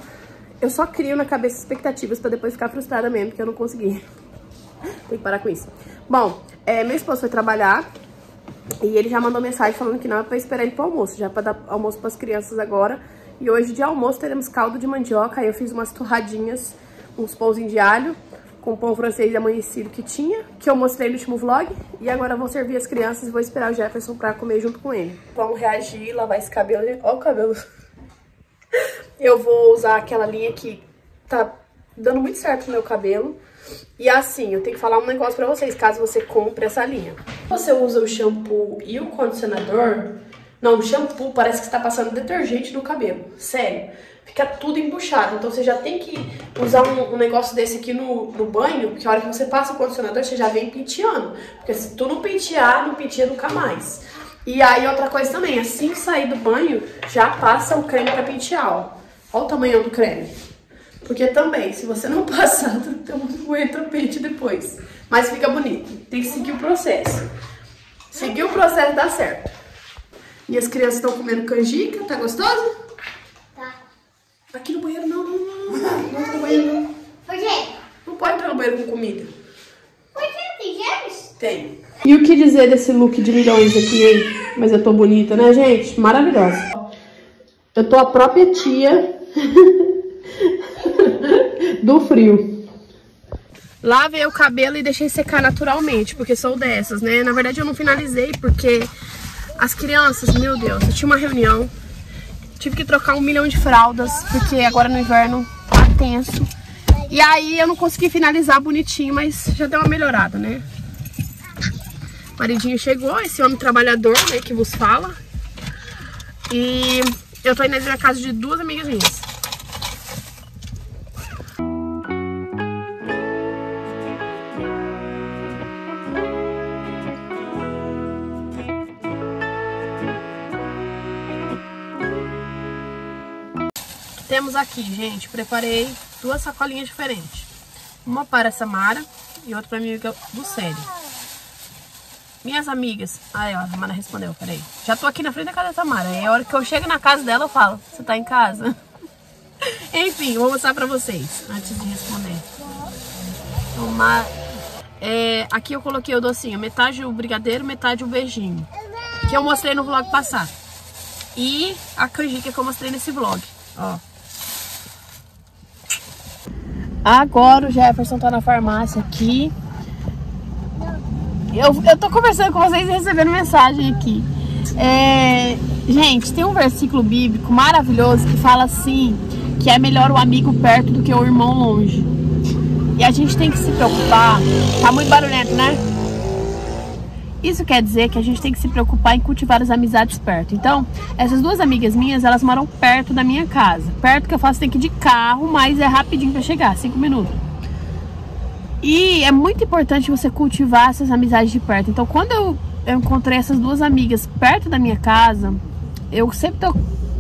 Eu só crio na cabeça expectativas pra depois ficar frustrada mesmo, porque eu não consegui. <laughs> Tem que parar com isso. Bom, é, meu esposo foi trabalhar e ele já mandou mensagem falando que não é pra esperar ele pro almoço, já é pra dar almoço pras crianças agora. E hoje de almoço teremos caldo de mandioca, aí eu fiz umas torradinhas, uns pãozinhos de alho, com pão francês amanhecido que tinha, que eu mostrei no último vlog. E agora eu vou servir as crianças e vou esperar o Jefferson pra comer junto com ele. Vamos reagir, lavar esse cabelo. Ó o cabelo. <laughs> Eu vou usar aquela linha que tá dando muito certo no meu cabelo. E assim, eu tenho que falar um negócio pra vocês, caso você compre essa linha. Você usa o shampoo e o condicionador... Não, o shampoo parece que você tá passando detergente no cabelo. Sério. Fica tudo embuchado. Então você já tem que usar um, um negócio desse aqui no, no banho, que a hora que você passa o condicionador, você já vem penteando. Porque se tu não pentear, não penteia nunca mais. E aí outra coisa também, assim que sair do banho, já passa o creme pra pentear, ó. Olha o tamanho do creme. Porque também, se você não <laughs> passar, não entra pente depois. Mas fica bonito. Tem que seguir o processo. Seguir o processo dá certo. Minhas crianças estão comendo canjica, tá gostoso? Aqui no banheiro não, não, não, não. Entra no banheiro não. Por quê? Não pode entrar no banheiro com comida. Por quê? Tem gêmeos? Tem. E o que dizer desse look de milhões aqui, hein? Mas eu tô bonita, né, gente? Maravilhosa. Eu tô a própria tia <laughs> do frio. Lavei o cabelo e deixei secar naturalmente, porque sou dessas, né? Na verdade, eu não finalizei porque as crianças, meu Deus, eu tinha uma reunião, tive que trocar um milhão de fraldas, porque agora no inverno tá tenso. E aí eu não consegui finalizar bonitinho, mas já deu uma melhorada, né? O maridinho chegou, esse homem trabalhador, né, que vos fala. E eu tô indo na casa de duas amigas minhas. Temos aqui, gente, preparei duas sacolinhas diferentes. Uma para a Samara e outra para minha amiga Sério. Minhas amigas... Aí, a Samara respondeu, peraí. Já tô aqui na frente da casa da Samara. Aí a hora que eu chego na casa dela, eu falo, você tá em casa? <laughs> Enfim, vou mostrar pra vocês, antes de responder. Uma... É, aqui eu coloquei o docinho, metade o brigadeiro, metade o beijinho. Que eu mostrei no vlog passado. E a canjica que eu mostrei nesse vlog, ó. Agora o Jefferson tá na farmácia aqui. Eu, eu tô conversando com vocês e recebendo mensagem aqui. É, gente, tem um versículo bíblico maravilhoso que fala assim, que é melhor o amigo perto do que o irmão longe. E a gente tem que se preocupar. Tá muito barulhento, né? Isso quer dizer que a gente tem que se preocupar em cultivar as amizades perto. Então, essas duas amigas minhas, elas moram perto da minha casa. Perto que eu faço tem que ir de carro, mas é rapidinho para chegar, cinco minutos. E é muito importante você cultivar essas amizades de perto. Então, quando eu, eu encontrei essas duas amigas perto da minha casa, eu sempre tô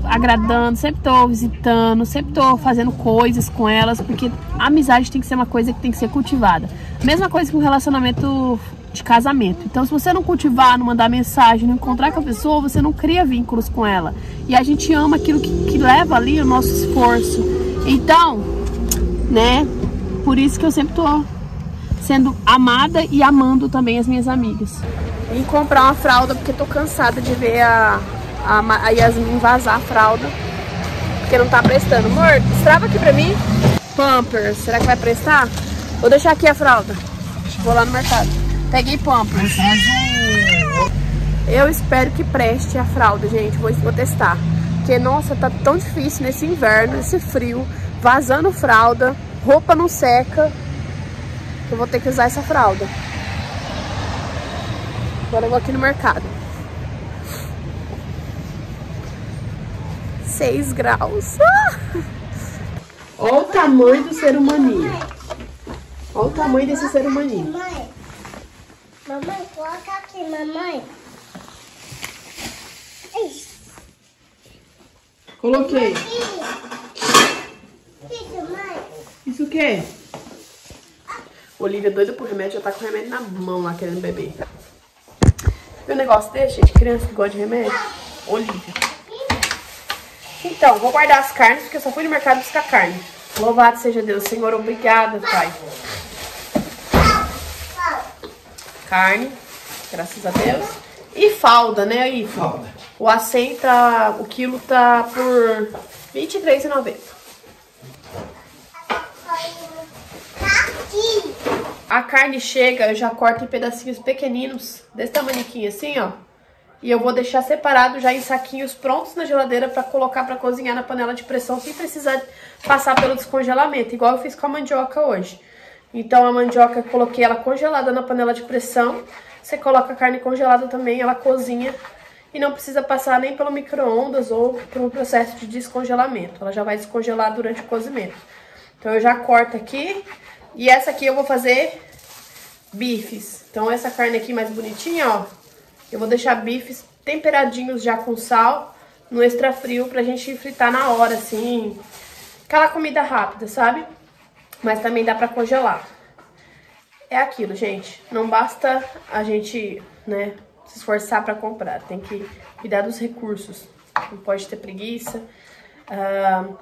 agradando, sempre tô visitando, sempre tô fazendo coisas com elas, porque a amizade tem que ser uma coisa que tem que ser cultivada. Mesma coisa com relacionamento de casamento. Então, se você não cultivar, não mandar mensagem, não encontrar com a pessoa, você não cria vínculos com ela. E a gente ama aquilo que, que leva ali o nosso esforço. Então, né, por isso que eu sempre tô sendo amada e amando também as minhas amigas. E comprar uma fralda, porque tô cansada de ver a, a, a Yasmin vazar a fralda. Porque não tá prestando. Amor, destrava aqui pra mim. Pampers, será que vai prestar? Vou deixar aqui a fralda. Vou lá no mercado. Peguei Pampers. Eu espero que preste a fralda, gente. Vou, vou testar. Porque, nossa, tá tão difícil nesse inverno, nesse frio. Vazando fralda, roupa não seca. Eu vou ter que usar essa fralda. Agora eu vou aqui no mercado. 6 graus. Ah! Olha o tamanho do ser humaninho. Olha o tamanho desse ser humaninho. Mamãe, coloca aqui, mamãe. Coloquei. Isso, mãe. Isso o quê? Olivia doida por remédio, já tá com o remédio na mão lá querendo beber. Um negócio desse, gente? Criança que gosta de remédio? Olivia. Então, vou guardar as carnes, porque eu só fui no mercado buscar carne. Louvado seja Deus. Senhor, obrigada, Pai. Carne, graças a Deus. E falda, né, aí? Falda. O acém tá, o quilo tá por R$23,90. A carne chega, eu já corto em pedacinhos pequeninos, desse tamanho assim, ó. E eu vou deixar separado já em saquinhos prontos na geladeira para colocar para cozinhar na panela de pressão sem precisar passar pelo descongelamento, igual eu fiz com a mandioca hoje. Então a mandioca, eu coloquei ela congelada na panela de pressão. Você coloca a carne congelada também, ela cozinha e não precisa passar nem pelo micro-ondas ou por um processo de descongelamento. Ela já vai descongelar durante o cozimento. Então eu já corto aqui e essa aqui eu vou fazer bifes. Então essa carne aqui mais bonitinha, ó, eu vou deixar bifes temperadinhos já com sal no extra frio pra gente fritar na hora, assim. Aquela comida rápida, sabe? Mas também dá pra congelar. É aquilo, gente. Não basta a gente, né, se esforçar pra comprar. Tem que cuidar dos recursos. Não pode ter preguiça. Uh,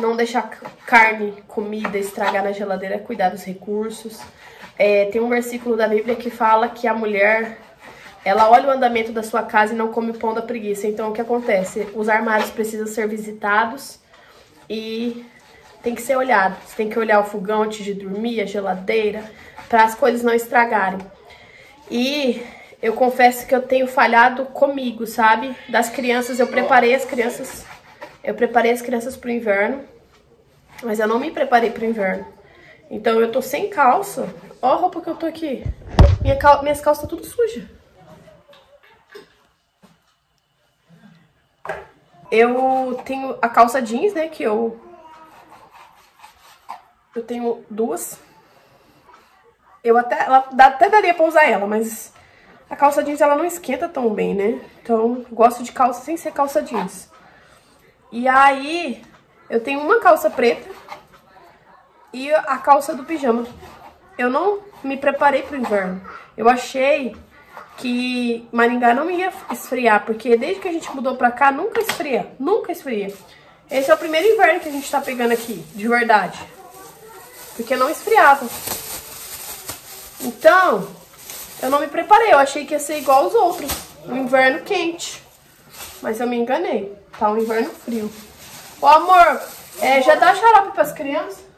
não deixar carne, comida estragar na geladeira. Cuidar dos recursos. É, tem um versículo da Bíblia que fala que a mulher ela olha o andamento da sua casa e não come pão da preguiça. Então, o que acontece? Os armários precisam ser visitados e tem que ser olhado. Você tem que olhar o fogão antes de dormir, a geladeira, para as coisas não estragarem. E eu confesso que eu tenho falhado comigo, sabe? Das crianças, eu preparei as crianças, eu preparei as crianças pro inverno, mas eu não me preparei pro inverno. Então eu tô sem calça. Ó a roupa que eu tô aqui. Minha cal... Minhas calças tá tudo suja. Eu tenho a calça jeans, né, que eu eu tenho duas. Eu até, ela, até daria pra usar ela, mas a calça jeans ela não esquenta tão bem, né? Então, gosto de calça sem ser calça jeans. E aí, Eu tenho uma calça preta e a calça do pijama. Eu não me preparei pro inverno. Eu achei que Maringá não ia esfriar, porque desde que a gente mudou pra cá, nunca esfria, nunca esfria. Esse é o primeiro inverno que a gente tá pegando aqui, de verdade. Porque não esfriava. Então, eu não me preparei, eu achei que ia ser igual aos outros, um inverno quente. Mas eu me enganei, tá um inverno frio. Ô amor, é, já dá xarope pras crianças?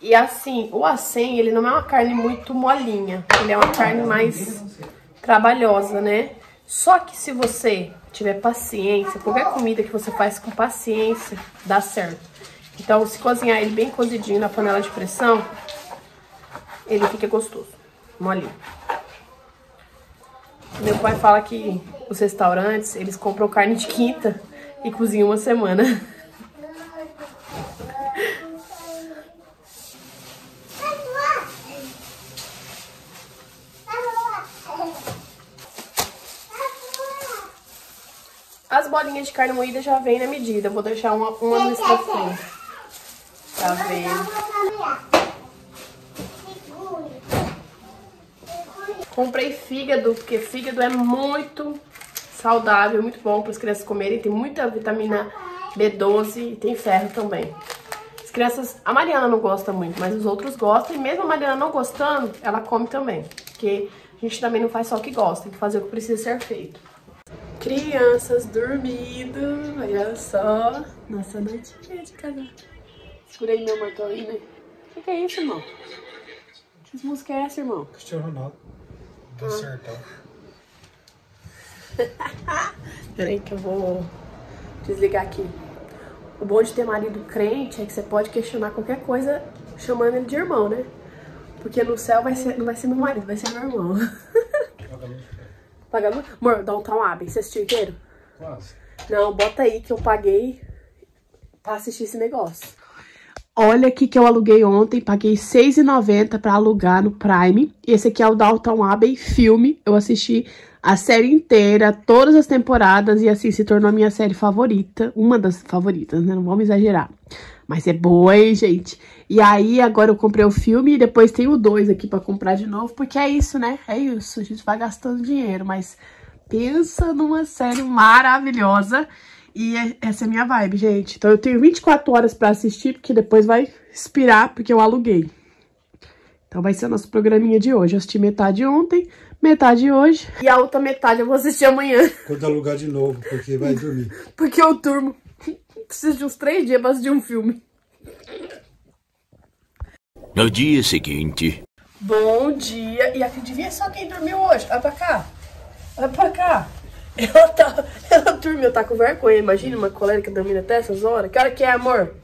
E assim, o acém, ele não é uma carne muito molinha. Ele é uma carne mais trabalhosa, né? Só que se você tiver paciência, qualquer comida que você faz com paciência, dá certo. Então, se cozinhar ele bem cozidinho na panela de pressão, ele fica gostoso, molinho. Meu pai fala que os restaurantes, eles compram carne de quinta e cozinham uma semana. <laughs> bolinhas de carne moída já vem na medida. Eu vou deixar uma, uma no estofão. Tá vendo? Comprei fígado, porque fígado é muito saudável, muito bom para as crianças comerem. Tem muita vitamina B12 e tem ferro também. As crianças, a Mariana não gosta muito, mas os outros gostam. E mesmo a Mariana não gostando, ela come também. Porque a gente também não faz só o que gosta, tem que fazer o que precisa ser feito. Crianças dormindo, olha só. Nossa noitinha de casal. Segurei meu mortolino. O que, que, é isso, irmão? Que música é essa, irmão? Cristiano Ronaldo. Deu certo, <laughs> Peraí que eu vou desligar aqui. O bom de ter marido crente é que você pode questionar qualquer coisa chamando ele de irmão, né? Porque no céu vai ser, não vai ser meu marido, vai ser meu irmão. Pagando? Amor, Downtown Abbey, você assistiu inteiro? Quase. Não, bota aí que eu paguei pra assistir esse negócio. Olha aqui que eu aluguei ontem, paguei R$6,90 pra alugar no Prime. Esse aqui é o Downtown Abbey filme. Eu assisti a série inteira, todas as temporadas, e assim, se tornou a minha série favorita. Uma das favoritas, né? Não vamos exagerar. Mas é boa, hein, gente? E aí, agora eu comprei o filme e depois tem o 2 aqui pra comprar de novo, porque é isso, né? É isso, a gente vai gastando dinheiro, mas pensa numa série maravilhosa. E é, essa é a minha vibe, gente. Então eu tenho 24 horas pra assistir, porque depois vai expirar, porque eu aluguei. Então vai ser o nosso programinha de hoje. Eu assisti metade ontem, metade hoje. E a outra metade eu vou assistir amanhã. Quando alugar de novo, porque vai dormir. <laughs> porque eu durmo. Preciso de uns três dias pra assistir um filme. No dia seguinte. Bom dia. E adivinha só quem dormiu hoje? Olha pra cá. Olha pra cá. Ela, tá, ela dormiu, tá com vergonha. Imagina uma colérica dormindo até essas horas. Que hora que é, amor?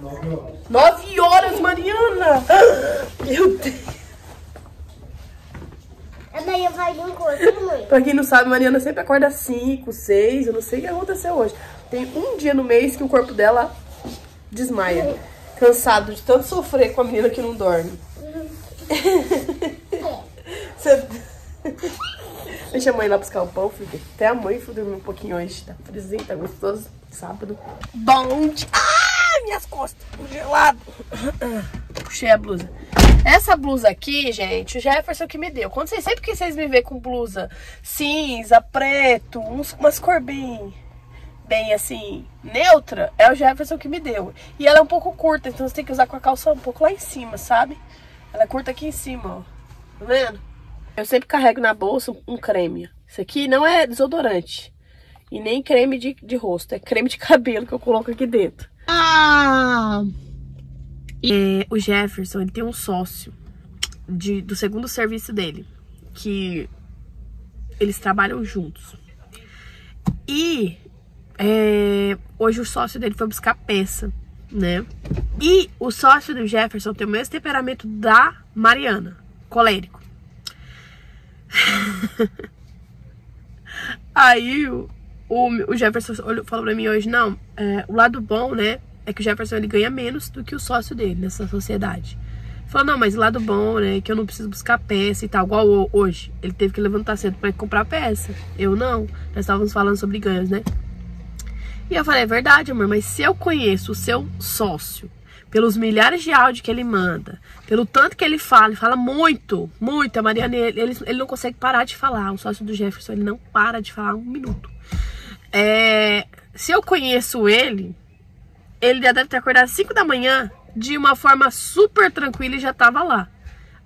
Nove horas. Nove horas, Mariana! <gasps> Meu Deus. A Maria vai no encontro, mãe. Pra quem não sabe, Mariana sempre acorda às 5, 6. Eu não sei o que aconteceu hoje. Tem um dia no mês que o corpo dela desmaia. Cansado de tanto sofrer com a menina que não dorme. Você... <laughs> Deixa a mãe lá buscar o pão, filho. Até a mãe foi dormir um pouquinho hoje. Tá friozinho, tá gostoso. Sábado. Bom dia. Ah, minhas costas. Gelado. Puxei a blusa. Essa blusa aqui, gente, o Jefferson que me deu. Quando vocês, sempre que vocês me vêem com blusa cinza, preto, uns, umas cor bem, bem assim, neutra, é o Jefferson que me deu. E ela é um pouco curta, então você tem que usar com a calça um pouco lá em cima, sabe? Ela é curta aqui em cima, ó. Tá vendo? Eu sempre carrego na bolsa um creme. Isso aqui não é desodorante. E nem creme de, de rosto. É creme de cabelo que eu coloco aqui dentro. Ah! E o Jefferson, ele tem um sócio de, do segundo serviço dele. Que eles trabalham juntos. E é, hoje o sócio dele foi buscar peça, né? E o sócio do Jefferson tem o mesmo temperamento da Mariana, colérico. <laughs> Aí o, o, Jefferson falou pra mim hoje, não, é, o lado bom, né, é que o Jefferson ele ganha menos do que o sócio dele nessa sociedade. Falou, não, mas o lado bom, né, que eu não preciso buscar peça e tal, igual hoje. Ele teve que levantar cedo pra comprar peça. Eu não. Nós estávamos falando sobre ganhos, né? E eu falei, é verdade, amor, mas se eu conheço o seu sócio, pelos milhares de áudios que ele manda, pelo tanto que ele fala, ele fala muito, muito. A Mariana, ele, ele não consegue parar de falar. O sócio do Jefferson, ele não para de falar um minuto. É, se eu conheço ele, ele já deve ter acordado às 5 da manhã de uma forma super tranquila e já tava lá.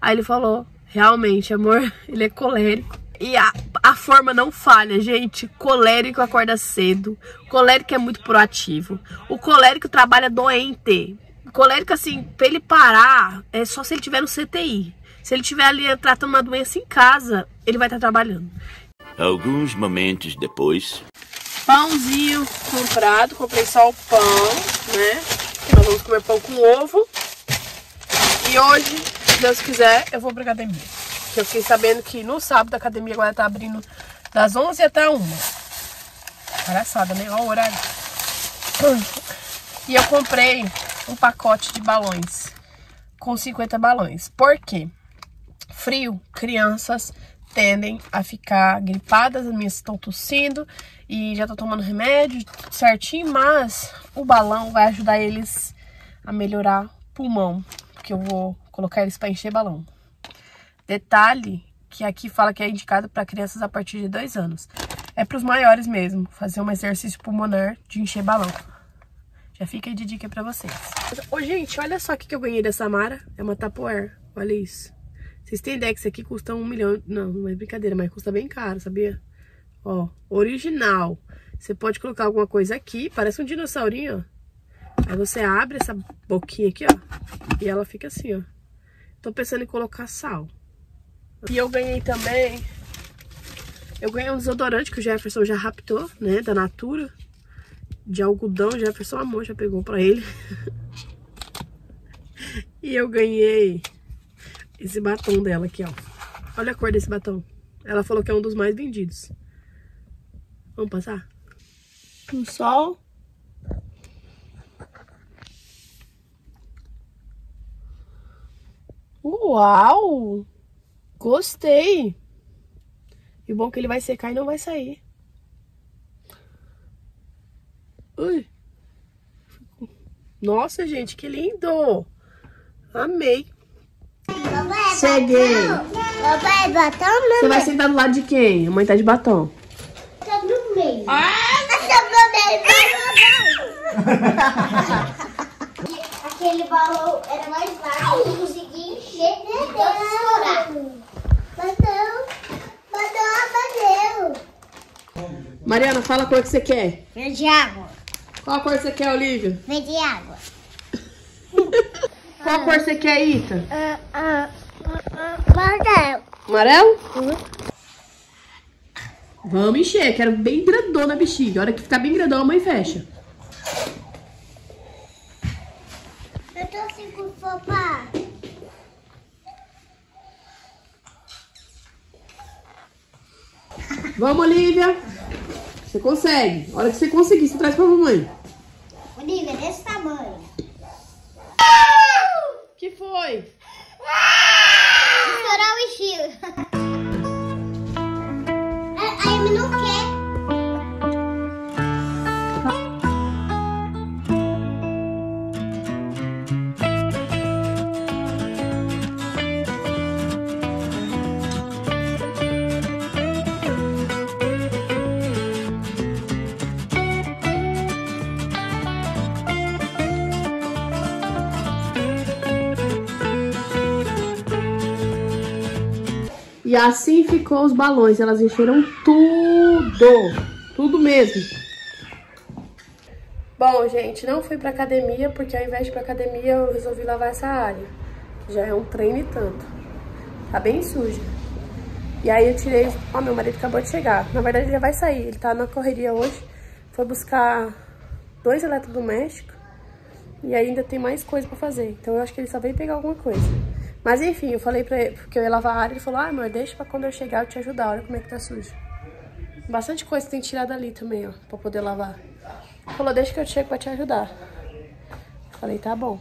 Aí ele falou, realmente, amor, <laughs> ele é colérico. E a, a forma não falha, gente. Colérico acorda cedo. Colérico é muito proativo. O colérico trabalha doente. Colérico, assim, pra ele parar, é só se ele tiver no CTI. Se ele tiver ali tratando uma doença em casa, ele vai estar trabalhando. Alguns momentos depois. Pãozinho comprado, comprei só o pão, né? Que nós vamos comer pão com ovo. E hoje, se Deus quiser, eu vou pra academia. Que eu fiquei sabendo que no sábado a academia agora tá abrindo das 11 até 1. Palhaçada, né? Olha o horário. E eu comprei um pacote de balões com 50 balões. Por quê? Frio, crianças tendem a ficar gripadas, as minhas estão tossindo e já tô tomando remédio certinho, mas o balão vai ajudar eles a melhorar o pulmão, porque eu vou colocar eles para encher balão. Detalhe que aqui fala que é indicado para crianças a partir de dois anos. É para os maiores mesmo, fazer um exercício pulmonar de encher balão. Já fica aí de dica pra vocês. Ô, gente, olha só o que eu ganhei dessa Mara. É uma Tupperware. Olha isso. Que isso aqui custa um milhão... Não, não é brincadeira, mas custa bem caro, sabia? Ó, original. Você pode colocar alguma coisa aqui, parece um dinossaurinho, ó. Aí você abre essa boquinha aqui, ó. E ela fica assim, ó. Tô pensando em colocar sal. E eu ganhei também... Eu ganhei um desodorante que o Jefferson já raptou, né? Da Natura. De algodão, o Jefferson amor, já pegou pra ele. <laughs> e eu ganhei esse batom dela aqui, ó. Olha a cor desse batom. Ela falou que é um dos mais vendidos. Vamos passar? No sol. Uau! Gostei! E bom é que ele vai secar e não vai sair. Ui! Nossa, gente, que lindo! Amei! Cheguei! Papai, batom não. Você vai sentar do lado de quem? A mãe tá de batom. Tá no meio. Ah! Aquele balão era mais largo, eu consegui encher e estourar. Batom, batom, bateu. Mariana, fala a cor que você quer. Verde água, Qual a cor você quer, Olivia? verde água. <laughs> Qual a cor você quer, Ita? Ah, ah, Bateu. Amarelo? Vamos encher, quero bem grandona a bexiga. A hora que ficar bem grandona, a mãe fecha. Eu tô assim com papá. Vamos, Olivia. Você consegue. A hora que você conseguir, você traz pra mamãe. Olivia, desse tamanho. que foi? Estourar <laughs> E assim ficou os balões. Elas encheram tudo. Tudo mesmo. Bom, gente, não fui pra academia porque ao invés de ir pra academia eu resolvi lavar essa área. Já é um treino e tanto. Tá bem suja. E aí eu tirei... Ó, meu marido acabou de chegar. Na verdade ele já vai sair. Ele tá na correria hoje. Foi buscar dois eletrodomésticos. E ainda tem mais coisa pra fazer. Então eu acho que ele só veio pegar alguma coisa. Mas enfim, eu falei pra ele que eu ia lavar a área. Ele falou, ah, amor, deixa pra quando eu chegar eu te ajudar. Olha como é que tá sujo. Bastante coisa que tem tirado ali também, ó. Pra poder lavar. Ele falou, deixa que eu chego pra te ajudar. Falei, tá bom.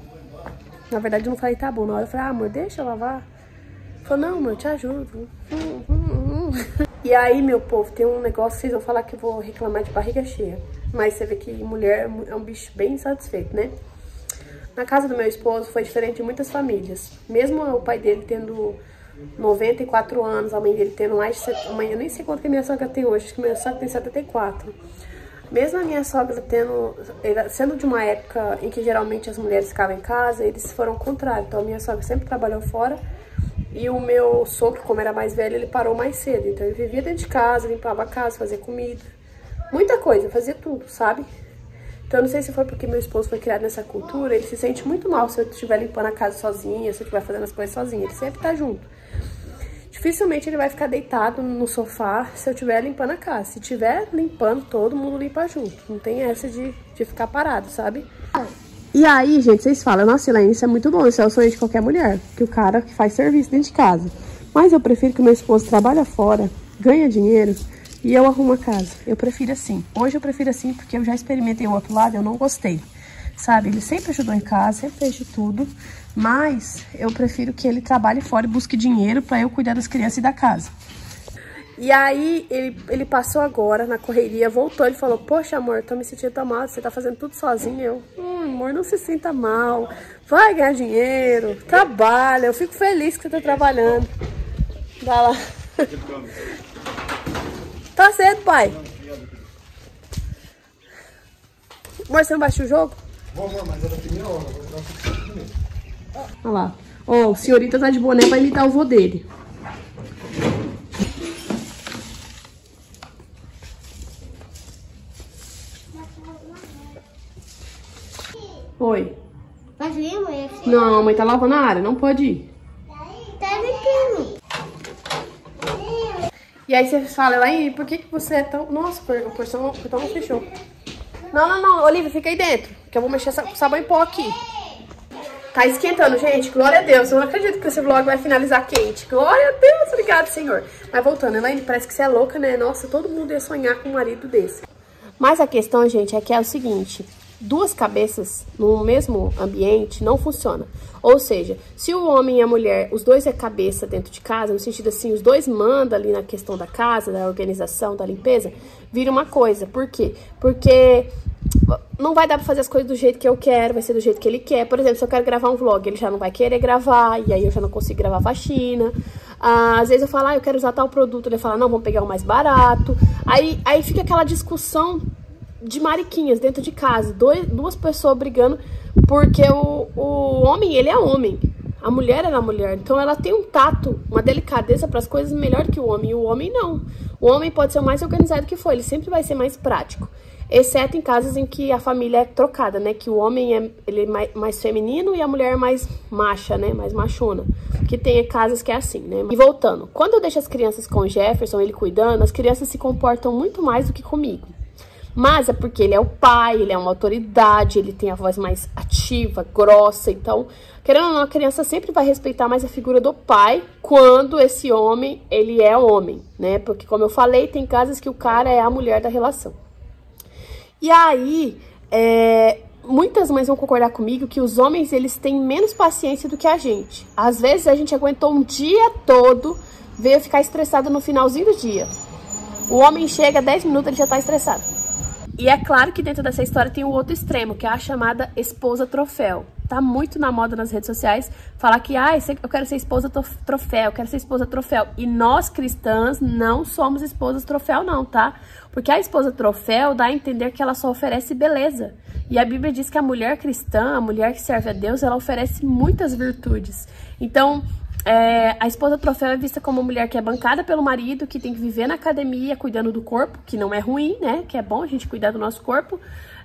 Na verdade eu não falei, tá bom. Na hora eu falei, ah, amor, deixa eu lavar. Ele falou, não, amor, eu te ajudo. <laughs> E aí, meu povo, tem um negócio, vocês vão falar que eu vou reclamar de barriga cheia. Mas você vê que mulher é um bicho bem insatisfeito, né? Na casa do meu esposo foi diferente de muitas famílias. Mesmo o pai dele tendo 94 anos, a mãe dele tendo mais de... set- a mãe, eu nem sei quanto que minha sogra tem hoje, acho que minha sogra tem 74. Mesmo a minha sogra tendo, sendo de uma época em que geralmente as mulheres ficavam em casa, eles foram ao contrário. Então a minha sogra sempre trabalhou fora e o meu sogro, como era mais velho, ele parou mais cedo. Então ele vivia dentro de casa, limpava a casa, fazia comida, muita coisa, fazia tudo, sabe? Então não sei se foi porque meu esposo foi criado nessa cultura, ele se sente muito mal se eu estiver limpando a casa sozinha, se eu estiver fazendo as coisas sozinha. Ele sempre tá junto. Dificilmente ele vai ficar deitado no sofá se eu estiver limpando a casa. Se estiver limpando, todo mundo limpa junto. Não tem essa de, de ficar parado, sabe? E aí, gente, vocês falam, nossa, Elaine, isso é muito bom, isso é o sonho de qualquer mulher, que o cara que faz serviço dentro de casa. Mas eu prefiro que meu esposo trabalhe fora, ganha dinheiro e eu arrumo a casa. Eu prefiro assim. Hoje eu prefiro assim porque eu já experimentei o outro lado e eu não gostei. Sabe, ele sempre ajudou em casa, sempre fez de tudo, mas eu prefiro que ele trabalhe fora e busque dinheiro pra eu cuidar das crianças e da casa. E aí, ele, ele passou agora na correria, voltou, ele falou, poxa, amor, tô me sentindo tão mal, você tá fazendo tudo sozinho. Eu, hum, amor, não se sinta mal, vai ganhar dinheiro, trabalha, eu fico feliz que você tá trabalhando. Vai lá. Tá certo, pai. Amor, você não baixou o jogo? Vou, amor, mas ela tem meia hora. Vou. Olha lá. Ó, o senhorita tá de boné pra imitar o vô dele. Oi. Mas minha mãe aqui Não, a mãe tá lavando a área, não pode ir. tá limpando. E aí você fala, Elaine, por que, que você é tão. Nossa, o portão não fechou. Não, não, não, Olivia, fica aí dentro. Que eu vou mexer com sabão em pó aqui. Tá esquentando, gente. Glória a Deus. Eu não acredito que esse vlog vai finalizar quente. Glória a Deus, obrigado, Senhor. Mas voltando, Elaine, parece que você é louca, né? Nossa, todo mundo ia sonhar com um marido desse. Mas a questão, gente, é que é o seguinte: duas cabeças no mesmo ambiente não funciona. Ou seja, se o homem e a mulher, os dois é cabeça dentro de casa, no sentido assim, os dois mandam ali na questão da casa, da organização, da limpeza, vira uma coisa. Por quê? Porque não vai dar pra fazer as coisas do jeito que eu quero, vai ser do jeito que ele quer. Por exemplo, se eu quero gravar um vlog, ele já não vai querer gravar, e aí eu já não consigo gravar faxina. Ah, às vezes eu falo, ah, eu quero usar tal produto, ele fala, não, vamos pegar o mais barato. Aí, aí fica aquela discussão de mariquinhas dentro de casa, dois, duas pessoas brigando, porque o, o homem, ele é homem. A mulher era mulher, então ela tem um tato, uma delicadeza para as coisas melhor que o homem, o homem não. O homem pode ser o mais organizado que for, ele sempre vai ser mais prático. Exceto em casos em que a família é trocada, né? Que o homem é, ele é mais, mais feminino e a mulher é mais macha, né? Mais machona. Que tem casos que é assim, né? E voltando, quando eu deixo as crianças com o Jefferson, ele cuidando, as crianças se comportam muito mais do que comigo. Mas é porque ele é o pai, ele é uma autoridade, ele tem a voz mais ativa, grossa. Então, querendo ou não, a criança sempre vai respeitar mais a figura do pai quando esse homem, ele é homem, né? Porque, como eu falei, tem casos que o cara é a mulher da relação. E aí, é, muitas mães vão concordar comigo que os homens, eles têm menos paciência do que a gente. Às vezes, a gente aguentou um dia todo, veio ficar estressado no finalzinho do dia. O homem chega 10 minutos, ele já tá estressado. E é claro que dentro dessa história tem o outro extremo, que é a chamada esposa troféu. Tá muito na moda nas redes sociais falar que, ah, eu quero ser esposa troféu, eu quero ser esposa troféu. E nós cristãs não somos esposas troféu, não, tá? Porque a esposa troféu dá a entender que ela só oferece beleza. E a Bíblia diz que a mulher cristã, a mulher que serve a Deus, ela oferece muitas virtudes. Então, é, a esposa troféu é vista como uma mulher que é bancada pelo marido, que tem que viver na academia cuidando do corpo, que não é ruim, né? Que é bom a gente cuidar do nosso corpo,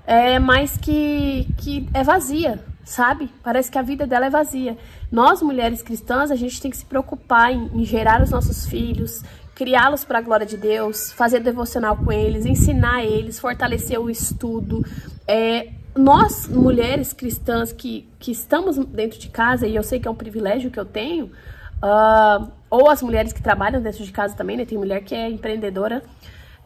é, mas que, que é vazia, sabe? Parece que a vida dela é vazia. Nós, mulheres cristãs, a gente tem que se preocupar em, em gerar os nossos filhos, criá-los para a glória de Deus, fazer devocional com eles, ensinar eles, fortalecer o estudo. É, nós, mulheres cristãs que, que estamos dentro de casa, e eu sei que é um privilégio que eu tenho, uh, ou as mulheres que trabalham dentro de casa também, né? Tem mulher que é empreendedora.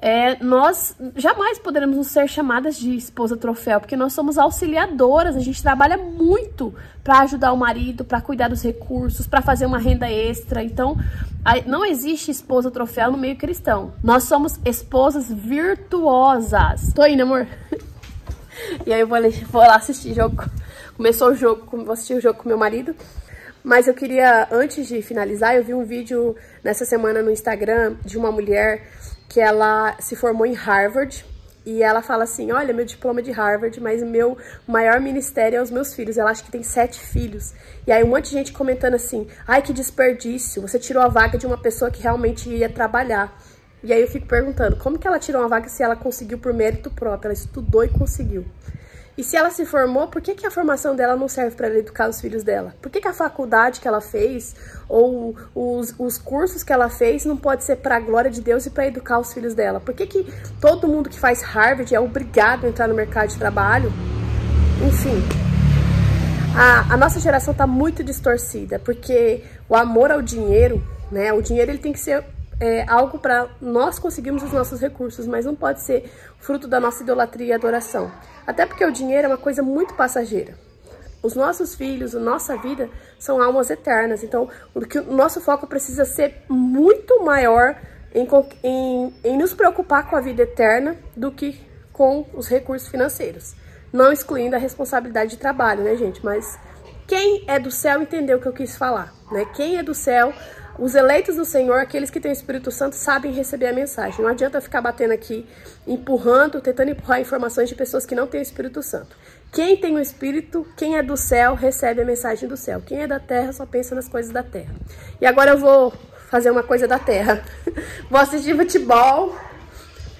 é, nós jamais poderemos ser chamadas de esposa troféu, porque nós somos auxiliadoras, a gente trabalha muito para ajudar o marido, para cuidar dos recursos, para fazer uma renda extra. Então, não existe esposa troféu no meio cristão. Nós somos esposas virtuosas. Tô indo, amor. <laughs> E aí eu vou, vou lá assistir jogo. Começou o jogo, vou assistir o jogo com meu marido. Mas eu queria, antes de finalizar, eu vi um vídeo nessa semana no Instagram de uma mulher que ela se formou em Harvard e ela fala assim, olha, meu diploma é de Harvard, mas meu maior ministério é os meus filhos. Ela acha que tem sete filhos. E aí um monte de gente comentando assim, ai, que desperdício, você tirou a vaga de uma pessoa que realmente ia trabalhar. E aí eu fico perguntando, como que ela tirou uma vaga se ela conseguiu por mérito próprio? Ela estudou e conseguiu. E se ela se formou, por que, que a formação dela não serve para educar os filhos dela? Por que, que a faculdade que ela fez ou os, os cursos que ela fez não pode ser para a glória de Deus e para educar os filhos dela? Por que, que todo mundo que faz Harvard é obrigado a entrar no mercado de trabalho? Enfim, a, a nossa geração está muito distorcida, porque o amor ao dinheiro, né? O dinheiro ele tem que ser é, algo para nós conseguirmos os nossos recursos, mas não pode ser fruto da nossa idolatria e adoração. Até porque o dinheiro é uma coisa muito passageira. Os nossos filhos, a nossa vida, são almas eternas. Então, o, que, o nosso foco precisa ser muito maior em, em, em nos preocupar com a vida eterna do que com os recursos financeiros. Não excluindo a responsabilidade de trabalho, né, gente? Mas quem é do céu entendeu o que eu quis falar, né? Quem é do céu os eleitos do Senhor, aqueles que têm o Espírito Santo, sabem receber a mensagem. Não adianta ficar batendo aqui, empurrando, tentando empurrar informações de pessoas que não têm o Espírito Santo. Quem tem o Espírito, quem é do céu, recebe a mensagem do céu. Quem é da terra só pensa nas coisas da terra. E agora eu vou fazer uma coisa da terra. <laughs> vou assistir futebol,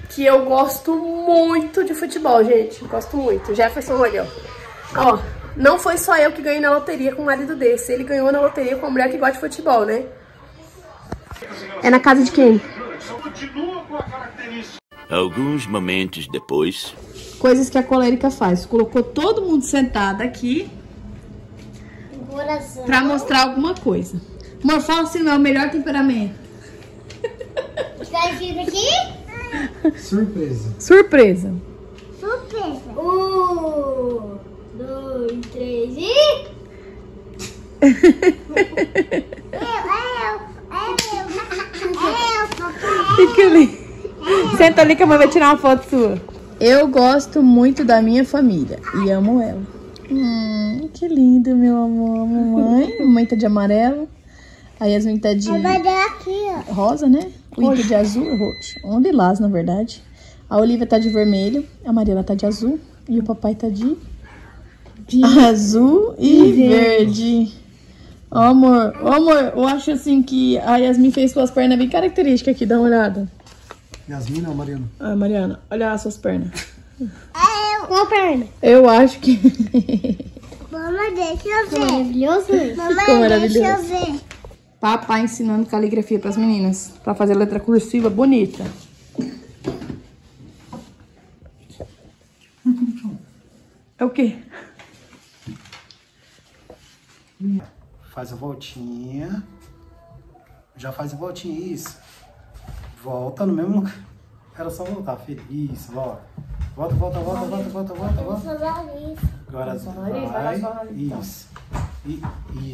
que eu gosto muito de futebol, gente. Gosto muito. Jefferson olhou. Ó, não foi só eu que ganhei na loteria com um marido desse. Ele ganhou na loteria com uma mulher que gosta de futebol, né? É na casa de quem? Alguns momentos depois. Coisas que a colérica faz. Colocou todo mundo sentado aqui. Coração. Pra mostrar alguma coisa. Amor, fala assim, não é o melhor temperamento. Tá escrito aqui? Surpresa. Surpresa. Surpresa. Um, dois, três e... <laughs> eu, eu. <laughs> Fica ali. Senta ali que a mãe vai tirar uma foto sua. Eu gosto muito da minha família e amo ela. Hum, que lindo, meu amor, mamãe. Mamãe tá de amarelo. A Yasmin tá de aqui, rosa, né? O Ita de azul e roxo. Um lilás, na verdade. A Olivia tá de vermelho. A Mariela tá de azul. E o papai tá de, de... azul e verde. Ó, amor, ó, amor, eu acho assim que a Yasmin fez suas pernas bem características aqui, dá uma olhada. Yasmin ou Mariana? Ah, Mariana, olha as suas pernas. É, qual perna? Eu acho que... <laughs> Mamãe, deixa eu ver. Maravilhoso? Mamãe, maravilhoso. deixa eu ver. Papai ensinando caligrafia pras meninas, pra fazer letra cursiva bonita. É o quê? Faz a voltinha. Já faz a voltinha, isso. Volta no mesmo lugar. Era só voltar, filho. Isso, volta. Volta, volta, volta, volta, volta, volta, volta. Agora vai. Isso. E,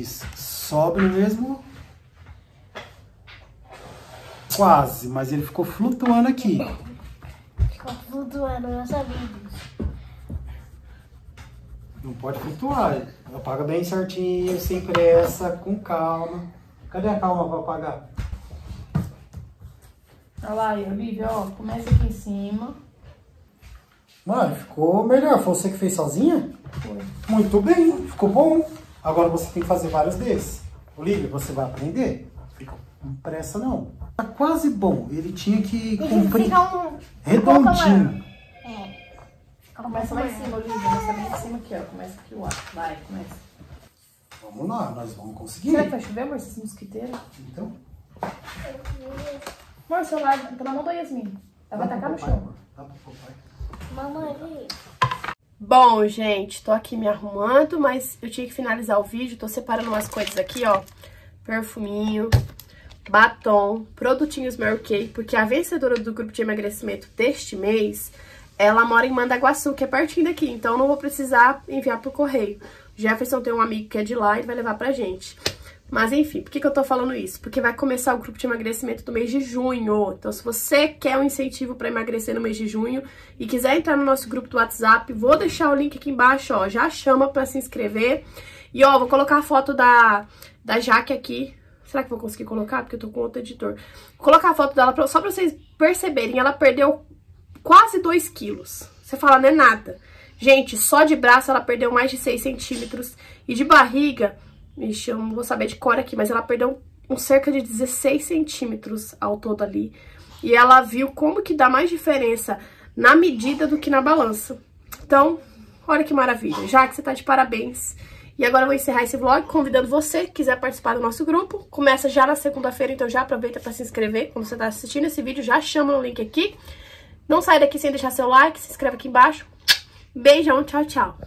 isso. Sobe no mesmo. Quase, mas ele ficou flutuando aqui. Ficou flutuando, eu sabia disso. Não pode flutuar. Apaga bem certinho, sem pressa, com calma. Cadê a calma pra apagar? Olha lá aí, Olivia, ó. Começa aqui em cima. Mano, ficou melhor. Foi você que fez sozinha? Foi. Muito bem, ficou bom. Agora você tem que fazer vários desses. Olivia, você vai aprender. Fica com pressa não. Tá quase bom. Ele tinha que cumprir um... redondinho. Começa lá em cima, Olivia. Começa lá em cima aqui, ó. Começa aqui o ar. Vai, começa. Vamos lá, nós vamos conseguir. Será que vai chover, amor, esses mosquiteiros? Então, Amor, celular tá na mão da Yasmin. Ela vai dá tacar no chão. Dá pro papai. Mamãe. Bom, gente, tô aqui me arrumando, mas eu tinha que finalizar o vídeo. Tô separando umas coisas aqui, ó. Perfuminho, batom, produtinhos Mary Kay, porque a vencedora do grupo de emagrecimento deste mês, ela mora em Mandaguaçu, que é pertinho daqui, então não vou precisar enviar por correio. Jefferson tem um amigo que é de lá e vai levar pra gente. Mas enfim, por que, que eu tô falando isso? Porque vai começar o grupo de emagrecimento do mês de junho. Então, se você quer um incentivo para emagrecer no mês de junho e quiser entrar no nosso grupo do WhatsApp, vou deixar o link aqui embaixo, ó. Já chama para se inscrever. E, ó, vou colocar a foto da, da Jaque aqui. Será que vou conseguir colocar? Porque eu tô com outro editor. Vou colocar a foto dela pra, só pra vocês perceberem. Ela perdeu quase 2 quilos. Você fala, não é nada. Gente, só de braço ela perdeu mais de 6 centímetros. E de barriga Ixi, eu não vou saber de cor aqui, mas ela perdeu um cerca de 16 centímetros ao todo ali. E ela viu como que dá mais diferença na medida do que na balança. Então, olha que maravilha. Já que você tá de parabéns. E agora eu vou encerrar esse vlog convidando você que quiser participar do nosso grupo. Começa já na segunda-feira, então já aproveita para se inscrever. Quando você tá assistindo esse vídeo, já chama no link aqui. Não sai daqui sem deixar seu like, se inscreve aqui embaixo. Beijão, tchau, tchau.